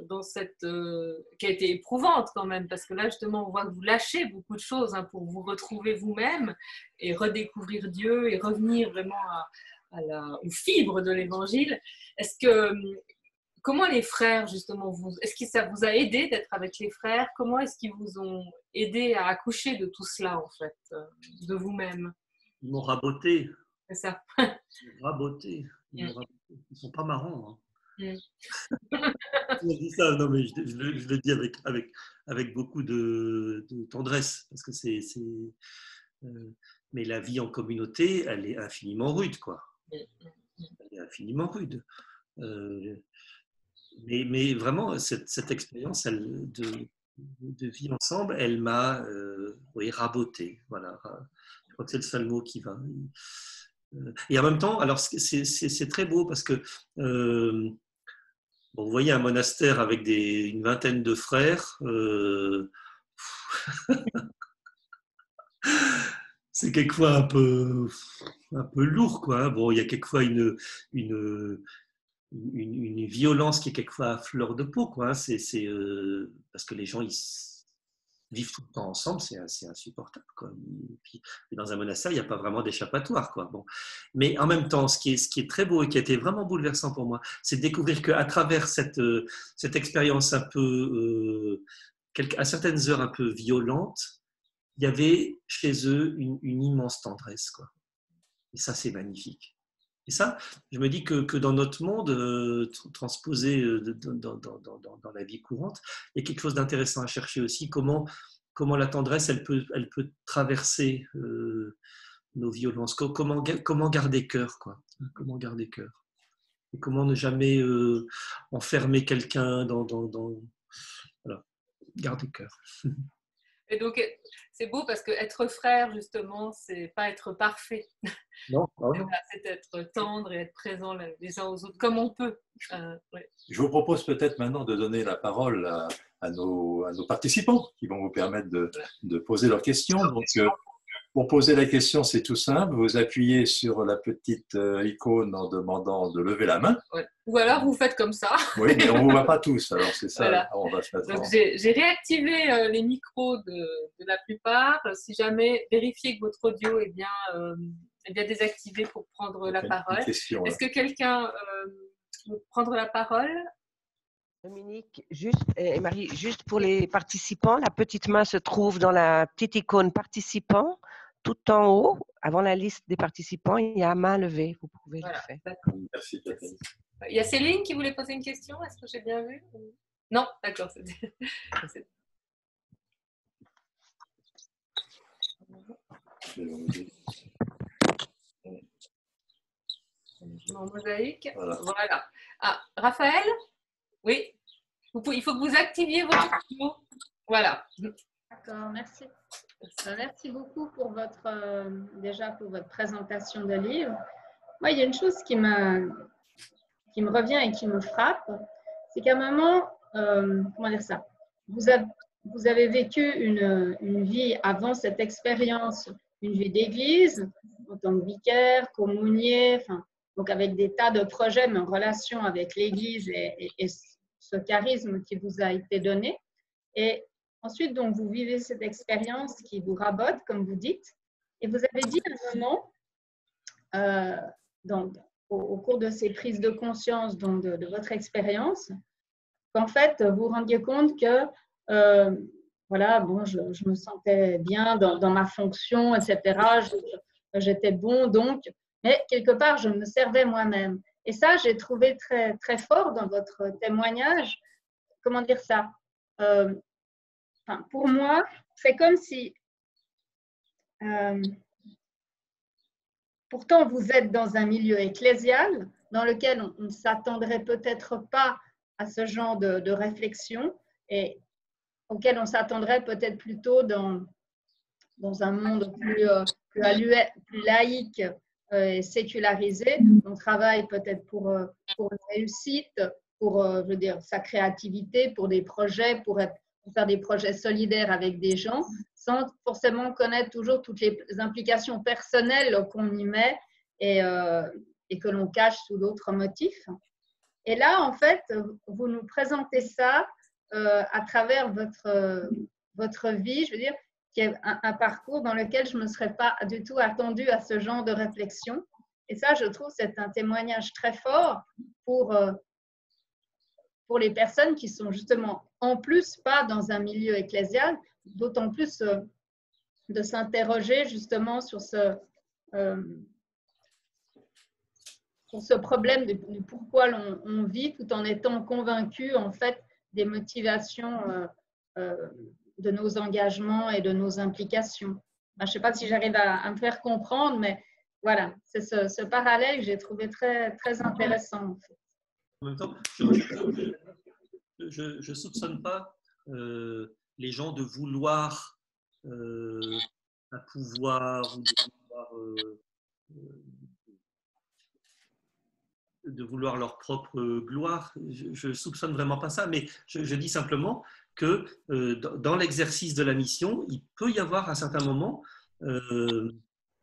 dans cette, euh, qui a été éprouvante quand même, parce que là, justement, on voit que vous lâchez beaucoup de choses hein, pour vous retrouver vous-même et redécouvrir Dieu et revenir vraiment aux fibres de l'évangile. Est-ce que comment les frères, justement, vous, est-ce que ça vous a aidé d'être avec les frères? Comment est-ce qu'ils vous ont aidé à accoucher de tout cela, en fait, euh, de vous-même? Ils m'ont raboté. C'est ça. Ils m'ont raboté. Ils ne mm. sont pas marrants. Hein. Mm. je dis ça, non, mais je, je, je, je, le dis avec, avec, avec beaucoup de, de tendresse, parce que c'est. Euh, mais la vie en communauté, elle est infiniment rude, quoi. Mm, elle est infiniment rude. Euh, mais, vraiment, cette, expérience de, de, vie ensemble, elle m'a euh, oui, raboté. Voilà. Je crois que c'est le seul mot qui va. Euh, et en même temps, alors c'est très beau parce que euh, bon, vous voyez un monastère avec une vingtaine de frères. Euh, c'est quelquefois un peu, un peu lourd, quoi. Bon, il y a quelquefois une, une, une, violence qui est quelquefois à fleur de peau, quoi. C'est, euh, parce que les gens ils vivent tout le temps ensemble, c'est, c'est insupportable, quoi. Et dans un monastère, il n'y a pas vraiment d'échappatoire, quoi. Bon. Mais en même temps, ce qui, est, ce qui est très beau et qui a été vraiment bouleversant pour moi, c'est de découvrir qu'à travers cette, euh, cette expérience un peu, euh, à certaines heures un peu violentes, il y avait chez eux une, une immense tendresse, quoi. Et ça, c'est magnifique. Et ça, je me dis que, dans notre monde, euh, transposé euh, dans, la vie courante, il y a quelque chose d'intéressant à chercher aussi, comment, la tendresse, elle peut, traverser euh, nos violences, comment, garder cœur, quoi. Comment garder cœur. Et comment ne jamais enfermer quelqu'un dans, dans, dans... Voilà, garder cœur. Et donc, c'est beau parce que être frère, justement, c'est pas être parfait. Non, non. c'est être tendre et être présent les uns aux autres comme on peut. Euh, ouais. Je vous propose peut-être maintenant de donner la parole à, à, nos, à nos, participants qui vont vous permettre de, de poser leurs questions. Donc, euh, pour poser la question, c'est tout simple. Vous appuyez sur la petite euh, icône en demandant de lever la main. Ouais. Ou alors vous faites comme ça. Oui, mais on ne vous voit pas tous. Alors c'est ça. Voilà. On va se J'ai réactivé euh, les micros de, de, la plupart. Si jamais, vérifiez que votre audio est bien, euh, est bien désactivé pour prendre la parole. Est-ce que quelqu'un euh, veut prendre la parole? Dominique, juste, et Marie, juste pour les participants, la petite main se trouve dans la petite icône participant tout en haut, avant la liste des participants, il y a main levée. Vous pouvez voilà, le faire. Merci, Catherine. Il y a Céline qui voulait poser une question. Est-ce que j'ai bien vu Non, d'accord. En mosaïque. Voilà. voilà. Ah, Raphaël? Oui il faut que vous activiez votre micro. Voilà. D'accord, merci. Euh, merci beaucoup pour votre, euh, déjà pour votre présentation de livre. Moi, il y a une chose qui, qui me revient et qui me frappe, c'est qu'à un moment, euh, comment dire ça, vous avez, vous avez vécu une, une vie avant cette expérience, une vie d'église, en tant que vicaire, communier, enfin, donc avec des tas de projets, mais en relation avec l'Église et, et, ce charisme qui vous a été donné. Et ensuite, donc, vous vivez cette expérience qui vous rabote, comme vous dites, et vous avez dit un moment, euh, donc, au, cours de ces prises de conscience donc de, votre expérience, qu'en fait, vous vous rendiez compte que, euh, voilà, bon, je, je, me sentais bien dans, dans ma fonction, etc. J'étais bon, donc mais quelque part, je me servais moi-même. Et ça, j'ai trouvé très, très fort dans votre témoignage. Comment dire ça? Euh, Pour moi, c'est comme si... Euh, pourtant, vous êtes dans un milieu ecclésial dans lequel on ne s'attendrait peut-être pas à ce genre de, réflexion et auquel on s'attendrait peut-être plutôt dans, dans un monde plus, euh, plus, laïque euh, sécularisé. On travaille peut-être pour, pour une réussite, pour je veux dire, sa créativité, pour des projets, pour, être, faire des projets solidaires avec des gens, sans forcément connaître toujours toutes les implications personnelles qu'on y met et, et que l'on cache sous d'autres motifs. Et là, en fait, vous nous présentez ça à travers votre, votre vie, je veux dire, qui est un, parcours dans lequel je ne me serais pas du tout attendue à ce genre de réflexion. Et ça, je trouve, c'est un témoignage très fort pour, euh, pour les personnes qui sont justement en plus pas dans un milieu ecclésial, d'autant plus euh, de s'interroger justement sur ce, euh, sur ce problème de, pourquoi on, vit tout en étant convaincu en fait des motivations de nos engagements et de nos implications. je ne sais pas si j'arrive à, me faire comprendre, mais voilà, c'est ce, parallèle que j'ai trouvé très, très intéressant. En, même temps, ne soupçonne pas euh, les gens de vouloir euh, un pouvoir ou de vouloir, euh, de vouloir leur propre gloire. Je ne soupçonne vraiment pas ça, mais je, je dis simplement que euh, dans l'exercice de la mission, il peut y avoir à un certain moment, euh,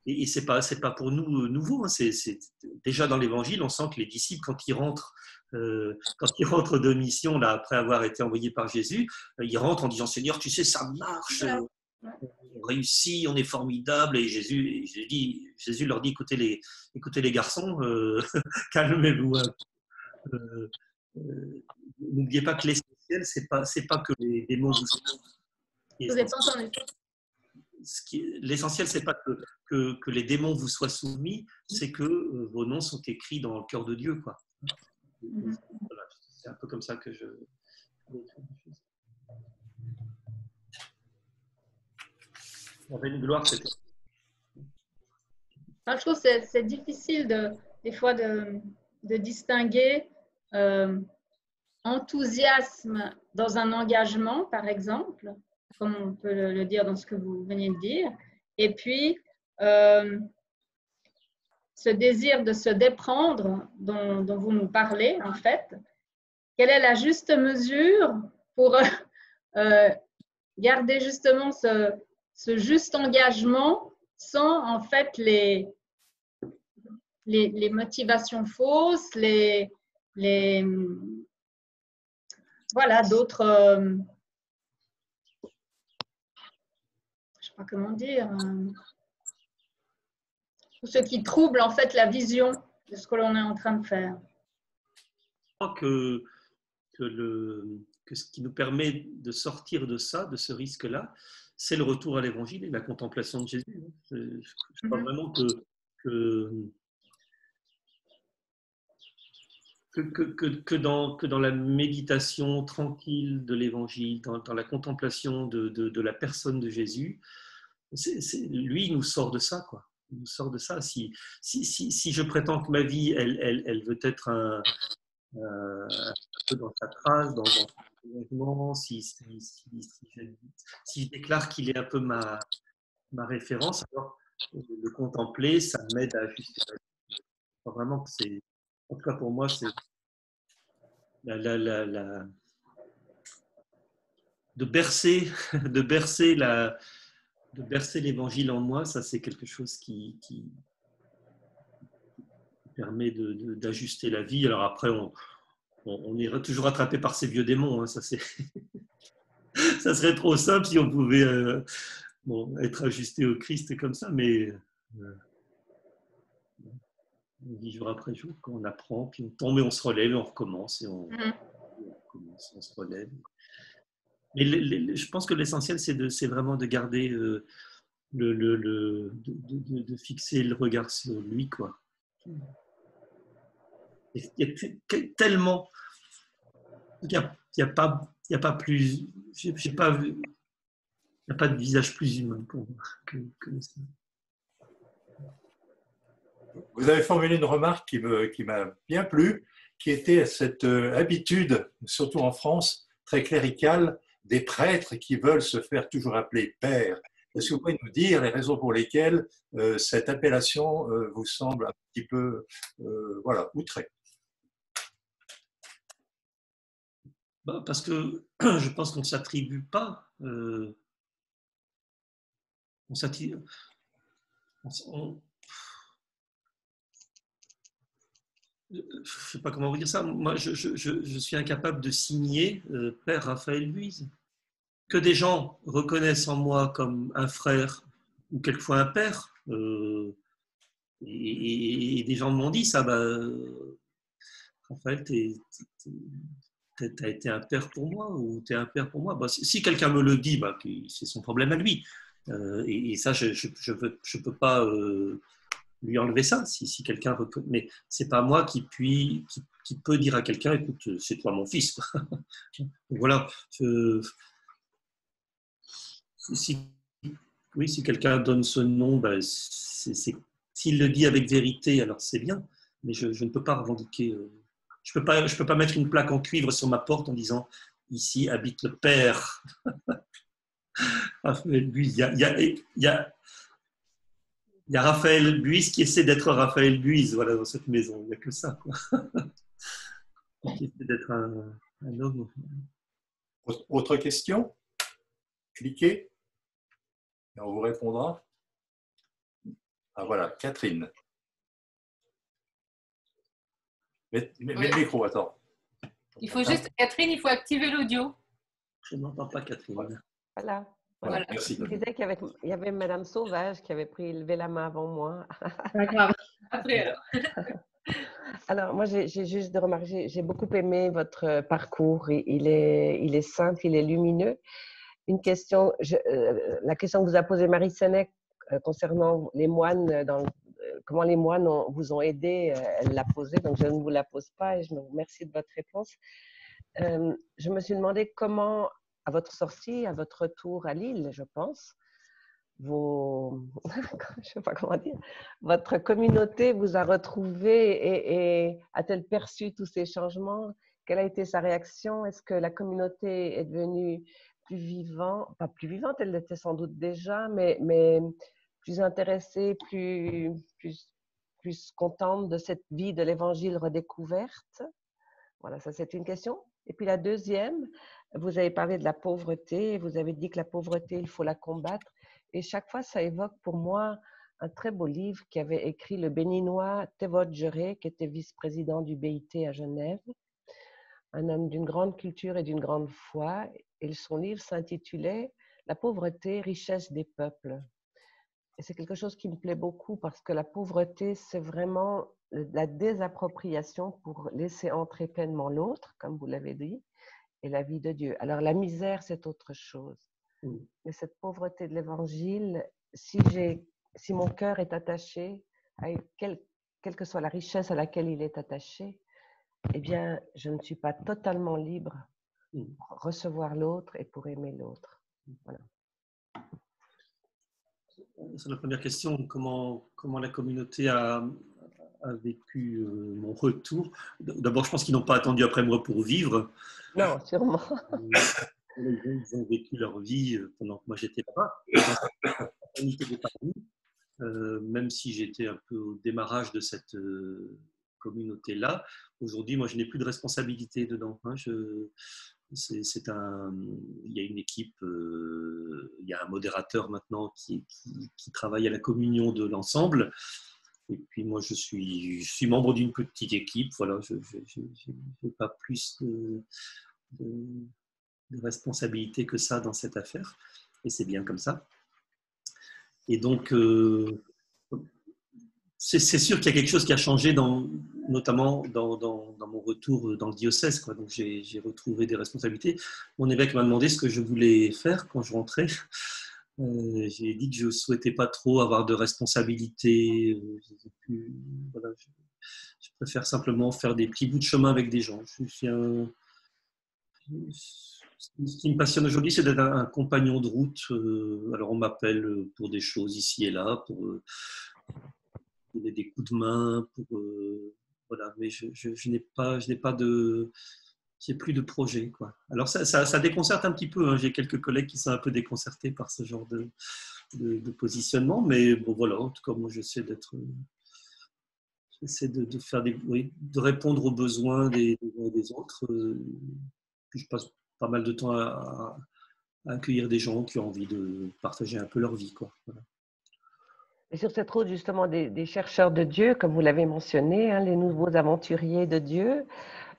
et, ce n'est pas, pas pour nous euh, nouveau, hein, c'est déjà dans l'Évangile, on sent que les disciples, quand ils rentrent, quand ils rentrent de mission, là, après avoir été envoyés par Jésus, ils rentrent en disant Seigneur, tu sais, ça marche, on réussit, on est formidable. Et Jésus, Jésus, Jésus leur dit écoutez les, écoutez les garçons, calmez-vous. N'oubliez pas que les c'est pas, c'est pas que les démons vous. L'essentiel, c'est pas que, que, que, les démons vous soient soumis, c'est que euh, vos noms sont écrits dans le cœur de Dieu, quoi. Mm-hmm. c'est un peu comme ça que je. une gloire, je trouve que c'est difficile de, des fois de, de distinguer euh, enthousiasme dans un engagement, par exemple, comme on peut le dire dans ce que vous venez de dire, et puis euh, ce désir de se déprendre dont, vous nous parlez, en fait, quelle est la juste mesure pour euh, garder justement ce, juste engagement sans en fait les, motivations fausses, les, voilà, d'autres. Euh, comment dire. Euh, ce qui trouble en fait la vision de ce que l'on est en train de faire. Je crois que, que, le, que ce qui nous permet de sortir de ça, de ce risque-là, c'est le retour à l'évangile et la contemplation de Jésus. Je, crois mhm. vraiment que, que que, dans, que dans la méditation tranquille de l'évangile, dans, la contemplation de, la personne de Jésus, lui, il nous sort de ça. Quoi. Il nous sort de ça. Si, si, si, je prétends que ma vie, elle, elle, elle veut être un, peu dans sa trace, dans, si, si, si, je déclare qu'il est un peu ma, ma référence, alors le contempler, ça m'aide à ajuster Vraiment, c'est, en tout cas pour moi, c'est la, la, la, de bercer, de bercer la, de bercer l'évangile en moi, ça c'est quelque chose qui, qui permet d'ajuster la vie. Alors après, on, on, est toujours rattrapé par ces vieux démons. Hein, ça, c'est ça serait trop simple si on pouvait euh, bon, être ajusté au Christ comme ça, mais euh, on vit jour après jour, quand on apprend, puis on tombe et on se relève et on recommence et on, mm. recommence, on se relève. Mais je pense que l'essentiel, c'est vraiment de garder euh, de, fixer le regard sur lui, quoi. Il y a tellement. Il n'y a, pas, il y a pas plus. J'ai pas vu. Il n'y a pas de visage plus humain pour moi que, ça. Vous avez formulé une remarque qui m'a bien plu, qui était cette euh, habitude, surtout en France, très cléricale, des prêtres qui veulent se faire toujours appeler père. Est-ce que vous pouvez nous dire les raisons pour lesquelles euh, cette appellation euh, vous semble un petit peu voilà, outrée? Bah, parce que je pense qu'on ne s'attribue pas. Euh, on s'attribue. je ne sais pas comment vous dire ça. Moi, je, suis incapable de signer euh, Père Raphaël Buise. Que des gens reconnaissent en moi comme un frère ou quelquefois un père, euh, et, des gens m'ont dit ça, bah, Raphaël, tu tu as été un père pour moi ou tu es un père pour moi. Bah, si, quelqu'un me le dit, bah, c'est son problème à lui. Euh, et, ça, je ne peux pas euh, lui enlever ça. Si, si quelqu'un mais c'est pas moi qui, puis, qui, peut dire à quelqu'un, écoute, c'est toi mon fils. voilà. Si, oui, si quelqu'un donne ce nom, bah, s'il le dit avec vérité, alors c'est bien. Mais je, ne peux pas revendiquer. Euh, je ne peux, pas, peux pas mettre une plaque en cuivre sur ma porte en disant Ici habite le Père. Raphaël Buise. Il y a, Raphaël Buise qui essaie d'être Raphaël Buise voilà, dans cette maison. Il n'y a que ça. Quoi. qui essaie d'être un homme. Autre question? Cliquez et on vous répondra. Ah voilà, Catherine. Mets, le micro, attends. Il faut juste, Catherine, il faut activer l'audio. Je n'entends pas Catherine. Voilà. voilà. Merci. Je disais qu'il y avait, il y avait Madame Sauvage qui avait pris levé la main avant moi. Pas grave. Après alors. Alors, moi, j'ai juste de remarquer, j'ai beaucoup aimé votre parcours. Il est, il est simple, il est lumineux. Une question, euh, la question que vous a posée Marie Sénèque euh, concernant les moines dans, comment les moines vous ont aidé, euh, elle l'a posée, donc je ne vous la pose pas et je me remercie de votre réponse. Euh, je me suis demandé comment, à votre sortie, à votre retour à Lille, je pense, votre communauté vous a retrouvé et, a-t-elle perçu tous ces changements? Quelle a été sa réaction? Est-ce que la communauté est devenue plus vivante Pas plus vivante, elle l'était sans doute déjà, mais, mais plus intéressée, plus, plus, plus contente de cette vie de l'évangile redécouverte Voilà, ça c'est une question. Et puis la deuxième, vous avez parlé de la pauvreté, vous avez dit que la pauvreté, il faut la combattre. Et chaque fois, ça évoque pour moi un très beau livre qui avait écrit le béninois Tevot qui était vice-président du BIT à Genève, un homme d'une grande culture et d'une grande foi. Et son livre s'intitulait La pauvreté, richesse des peuples. Et c'est quelque chose qui me plaît beaucoup parce que la pauvreté, c'est vraiment la désappropriation pour laisser entrer pleinement l'autre, comme vous l'avez dit, et la vie de Dieu. Alors la misère, c'est autre chose. Mais cette pauvreté de l'Évangile, si, si mon cœur est attaché, à quelle, quelle que soit la richesse à laquelle il est attaché, eh bien, je ne suis pas totalement libre pour recevoir l'autre et pour aimer l'autre. Voilà sur la première question, comment, comment la communauté a, a vécu mon retour? D'abord, je pense qu'ils n'ont pas attendu après moi pour vivre. Non, sûrement. Ils ont vécu leur vie pendant que moi j'étais là-bas. même si j'étais un peu au démarrage de cette communauté-là, aujourd'hui, moi, je n'ai plus de responsabilité dedans. Hein. C'est, un, il y a une équipe, euh, il y a un modérateur maintenant qui, travaille à la communion de l'ensemble. Et puis moi, je suis, je suis membre d'une petite équipe. Voilà, je n'ai pas plus de, de, responsabilité que ça dans cette affaire. Et c'est bien comme ça. Et donc, euh, c'est sûr qu'il y a quelque chose qui a changé, notamment dans, mon retour dans le diocèse. Quoi. Donc j'ai retrouvé des responsabilités. Mon évêque m'a demandé ce que je voulais faire quand je rentrais. Euh, j'ai dit que je ne souhaitais pas trop avoir de responsabilités. Euh, je, préfère simplement faire des petits bouts de chemin avec des gens. Ce qui me passionne aujourd'hui, c'est d'être un, compagnon de route. Euh, alors on m'appelle pour des choses ici et là, des coups de main, pour, euh, voilà, mais je, je, n'ai pas, je n'ai pas de, j'ai plus de projet, quoi. Alors ça, ça, déconcerte un petit peu. Hein. J'ai quelques collègues qui sont un peu déconcertés par ce genre de, de, positionnement, mais bon voilà. En tout cas, moi, j'essaie d'être, j'essaie de, faire des, de répondre aux besoins des, des autres. Euh, je passe pas mal de temps à, à, accueillir des gens qui ont envie de partager un peu leur vie, quoi. Voilà. Et sur cette route, justement, des, chercheurs de Dieu, comme vous l'avez mentionné, hein, les nouveaux aventuriers de Dieu,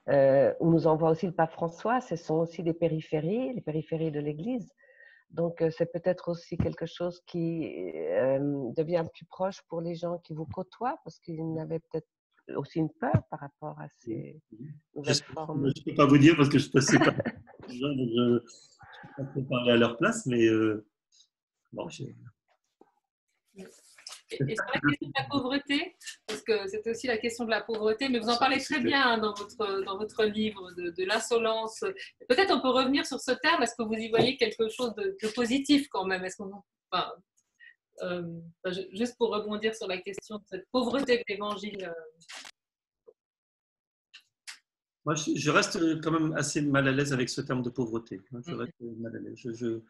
euh, où nous envoie aussi le pape François, ce sont aussi des périphéries, les périphéries de l'Église. Donc, euh, c'est peut-être aussi quelque chose qui euh, devient plus proche pour les gens qui vous côtoient, parce qu'ils n'avaient peut-être aussi une peur par rapport à ces nouvelles formes. Je ne peux pas vous dire parce que je ne sais pas. je ne peux pas parler à leur place, mais bon, et sur la question de la pauvreté, parce que c'était aussi la question de la pauvreté, mais vous en parlez très bien dans votre, dans votre livre de, l'insolence. Peut-être on peut revenir sur ce terme. Est-ce que vous y voyez quelque chose de, positif quand même? Est-ce qu'on, enfin, euh, juste pour rebondir sur la question de cette pauvreté de l'Évangile. Euh. Moi, je reste quand même assez mal à l'aise avec ce terme de pauvreté. Je mm. reste mal à l'aise. Je,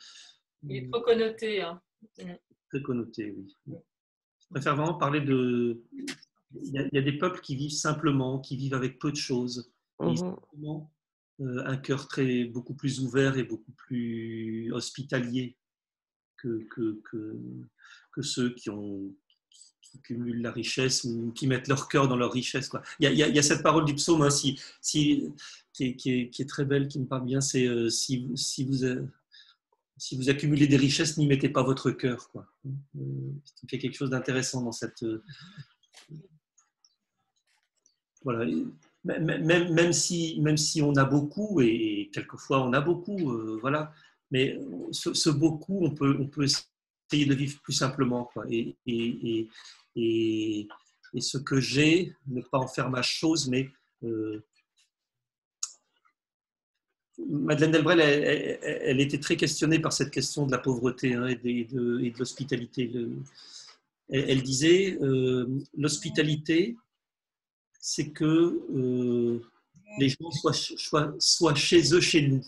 Il est trop connoté. Hein. Mm. Très connoté, oui. Mm préfère vraiment parler de. Il y, a, des peuples qui vivent simplement, qui vivent avec peu de choses. Mhm. Euh, un cœur très, beaucoup plus ouvert et beaucoup plus hospitalier que, que, que, ceux qui, ont, qui cumulent la richesse ou qui mettent leur cœur dans leur richesse. Quoi. Il, y a, il, y a, cette parole du psaume hein, si, si, qui, est, qui, est, très belle, qui me parle bien, c'est euh, si, si vous si vous accumulez des richesses, n'y mettez pas votre cœur. Euh, il y a quelque chose d'intéressant dans cette. Euh, voilà. Même, même, si, même si on a beaucoup, et quelquefois on a beaucoup, euh, voilà, mais ce, beaucoup, on peut, on peut essayer de vivre plus simplement. Quoi. Et, et, et, et, ce que j'ai, ne pas en faire ma chose, mais Madeleine Delbrel, elle, était très questionnée par cette question de la pauvreté hein, et de, l'hospitalité. Elle, disait, euh, l'hospitalité, c'est que euh, les gens soient, chez eux, chez nous.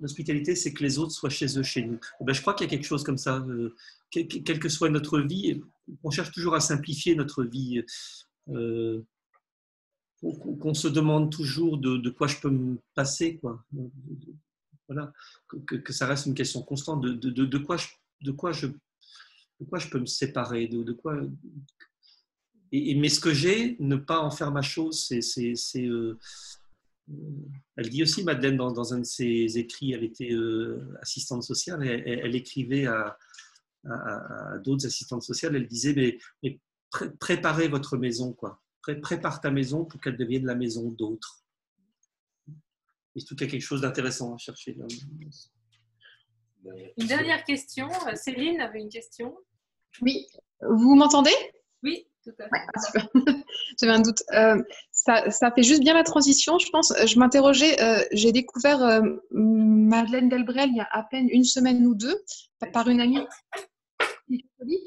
L'hospitalité, c'est que les autres soient chez eux, chez nous. Eh ben, je crois qu'il y a quelque chose comme ça. Euh, quelle que soit notre vie, on cherche toujours à simplifier notre vie qu'on se demande toujours de, quoi je peux me passer, quoi. Voilà, que, ça reste une question constante de, de, quoi, je, de, quoi, je, de quoi je peux me séparer, de, quoi. Et, mais ce que j'ai, ne pas en faire ma chose, c'est. Euh, elle dit aussi, Madeleine, dans, dans, un de ses écrits, elle était euh, assistante sociale, elle, écrivait à, à, d'autres assistantes sociales, elle disait, mais préparez votre maison, quoi prépare ta maison pour qu'elle devienne la maison d'autres. Et tout cas quelque chose d'intéressant à chercher. Une dernière question. Céline avait une question. Oui, vous m'entendez? Oui, tout à fait. Ah, J'avais un doute. Euh, ça, fait juste bien la transition, je pense. Je m'interrogeais, euh, j'ai découvert euh, Madeleine Delbrel il y a à peine une semaine ou deux par une amie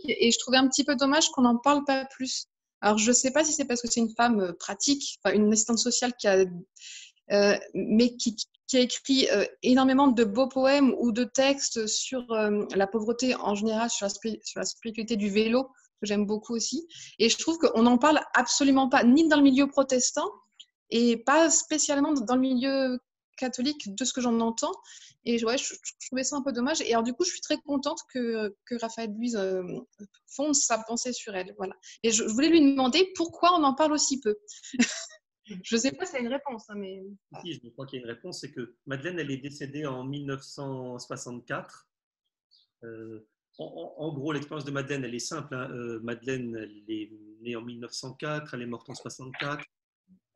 et je trouvais un petit peu dommage qu'on n'en parle pas plus. Alors, je ne sais pas si c'est parce que c'est une femme euh, pratique, une assistante sociale qui euh, mais qui, qui, a écrit euh, énormément de beaux poèmes ou de textes sur la pauvreté en général, sur la, sur la spiritualité du vélo, que j'aime beaucoup aussi. Et je trouve qu'on n'en parle absolument pas, ni dans le milieu protestant, et pas spécialement dans le milieu catholique de ce que j'en entends. Et ouais, je, trouvais ça un peu dommage. Et alors, du coup, je suis très contente que, que Raphaël Louise euh, fonde sa pensée sur elle. Voilà. Et je, voulais lui demander pourquoi on en parle aussi peu. je ne sais pas si c'est une réponse, hein, mais. Si, je crois qu'il y a une réponse, c'est que Madeleine, elle est décédée en 1964. Euh, en, gros, l'expérience de Madeleine, elle est simple. Hein. Euh, Madeleine, elle est née en 1904, elle est morte en 64.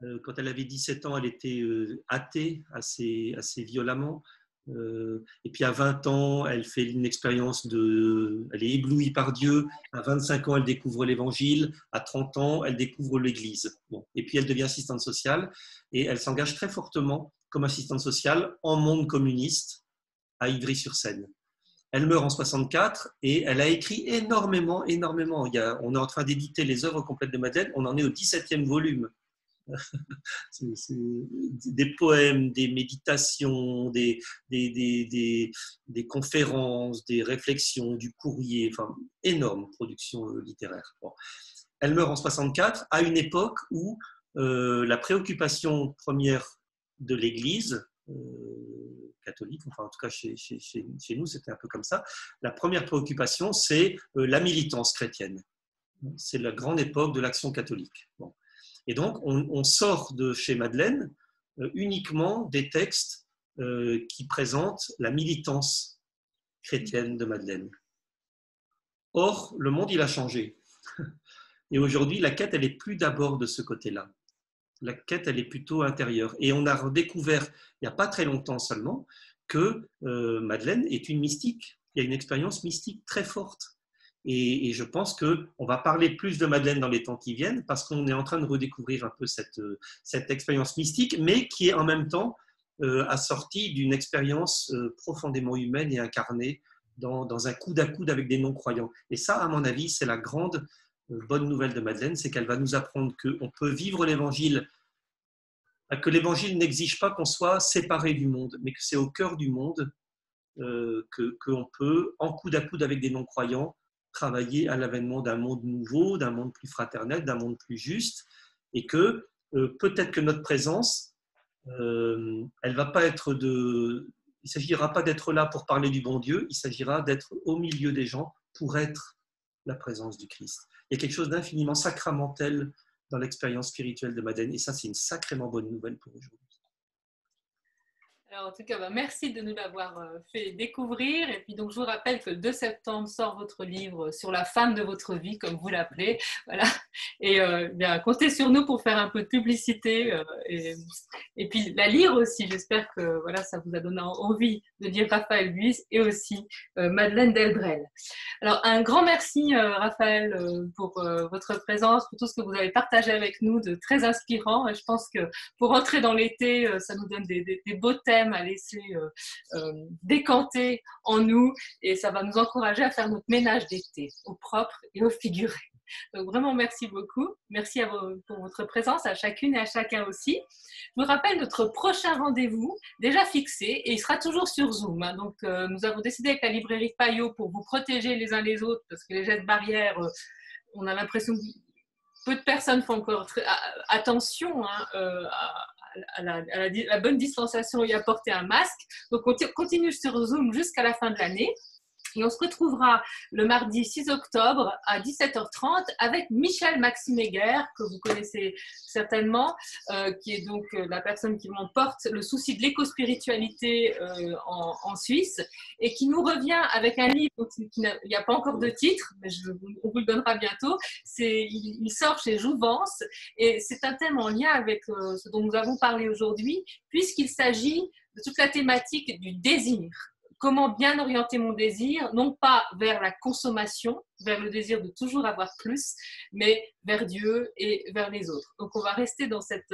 Euh, quand elle avait 17 ans, elle était euh, athée assez, assez violemment. Euh, et puis à 20 ans, elle fait une expérience de. Elle est éblouie par Dieu. À 25 ans, elle découvre l'évangile. À 30 ans, elle découvre l'église. Bon. Et puis elle devient assistante sociale et elle s'engage très fortement comme assistante sociale en monde communiste à Ivry-sur-Seine. Elle meurt en 64 et elle a écrit énormément, énormément. On est en train d'éditer les œuvres complètes de Madeleine. On en est au 17e volume. des poèmes, des méditations, des, conférences, des réflexions, du courrier, enfin, énorme production euh, littéraire. Elle meurt en 64 à une époque où euh, la préoccupation première de l'Église, euh, catholique, enfin en tout cas chez, nous c'était un peu comme ça, la première préoccupation c'est la militance chrétienne. C'est la grande époque de l'action catholique. Et donc, on, sort de chez Madeleine euh, uniquement des textes euh, qui présentent la militance chrétienne de Madeleine. Or, le monde, il a changé. Et aujourd'hui, la quête, elle est plus d'abord de ce côté-là. La quête, elle est plutôt intérieure. Et on a redécouvert, il n'y a pas très longtemps seulement, que euh, Madeleine est une mystique. Il y a une expérience mystique très forte. Et, je pense qu'on va parler plus de Madeleine dans les temps qui viennent parce qu'on est en train de redécouvrir un peu cette, cette expérience mystique, mais qui est en même temps euh, assortie d'une expérience euh, profondément humaine et incarnée dans, un coude à coude avec des non-croyants. Et ça, à mon avis, c'est la grande euh, bonne nouvelle de Madeleine, c'est qu'elle va nous apprendre qu'on peut vivre l'évangile, que l'évangile n'exige pas qu'on soit séparé du monde, mais que c'est au cœur du monde qu'on peut, en coude à coude avec des non-croyants, travailler à l'avènement d'un monde nouveau, d'un monde plus fraternel, d'un monde plus juste, et que euh, peut-être que notre présence, euh, elle va pas être de, il s'agira pas d'être là pour parler du bon Dieu, il s'agira d'être au milieu des gens pour être la présence du Christ. Il y a quelque chose d'infiniment sacramentel dans l'expérience spirituelle de Madeleine, et ça, c'est une sacrément bonne nouvelle pour aujourd'hui. En tout cas, bah, merci de nous l'avoir euh, fait découvrir. Et puis, donc, je vous rappelle que le 2 septembre sort votre livre sur la femme de votre vie, comme vous l'appelez. Voilà. Et euh, bien, comptez sur nous pour faire un peu de publicité euh, et, et, puis la lire aussi. J'espère que voilà, ça vous a donné envie de lire Raphaël Buis et aussi Madeleine Delbrel. Alors, un grand merci, Raphaël, pour votre présence, pour tout ce que vous avez partagé avec nous de très inspirant. Et je pense que pour entrer dans l'été, ça nous donne des, beaux thèmes à laisser euh, euh, décanter en nous et ça va nous encourager à faire notre ménage d'été au propre et au figuré. Donc vraiment, merci beaucoup. Merci pour votre présence, à chacune et à chacun aussi. Je vous rappelle notre prochain rendez-vous, déjà fixé, et il sera toujours sur Zoom. Hein. Donc euh, nous avons décidé avec la librairie Payot pour vous protéger les uns les autres, parce que les gestes barrières, on a l'impression que peu de personnes font encore attention à, la, bonne distanciation et à porter un masque. Donc, on continue sur Zoom jusqu'à la fin de l'année. Et on se retrouvera le mardi 6 octobre à 17h30 avec Michel Maximéguer, que vous connaissez certainement, euh, qui est donc euh, la personne qui m'emporte le souci de l'éco-spiritualité euh, en, Suisse et qui nous revient avec un livre qui, il n'y a pas encore de titre, mais on vous le donnera bientôt. Il, sort chez Jouvence et c'est un thème en lien avec ce dont nous avons parlé aujourd'hui, puisqu'il s'agit de toute la thématique du désir comment bien orienter mon désir, non pas vers la consommation, vers le désir de toujours avoir plus, mais vers Dieu et vers les autres. Donc on va rester dans cette,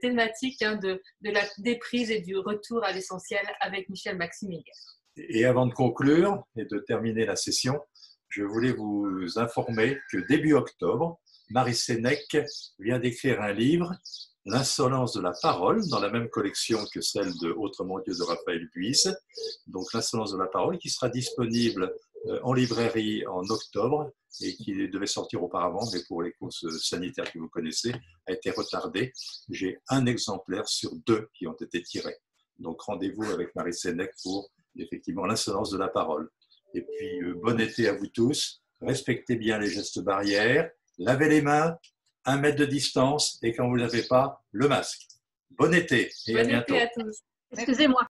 thématique hein, de, de, la déprise et du retour à l'essentiel avec Michel Maxime Et avant de conclure et de terminer la session, je voulais vous informer que début octobre, Marie Sénèque vient d'écrire un livre, L'insolence de la parole, dans la même collection que celle de Autrement Dieu de Raphaël Buise. Donc, L'insolence de la parole, qui sera disponible euh, en librairie en octobre et qui devait sortir auparavant, mais pour les causes sanitaires que vous connaissez, a été retardé. J'ai un exemplaire sur deux qui ont été tirés. Donc, rendez-vous avec Marie Sénèque pour effectivement l'insolence de la parole. Et puis, euh, bon été à vous tous. Respectez bien les gestes barrières. Lavez les mains, un mètre de distance et quand vous ne l'avez pas, le masque. Bon été et à Bon bientôt. été à tous. Excusez-moi.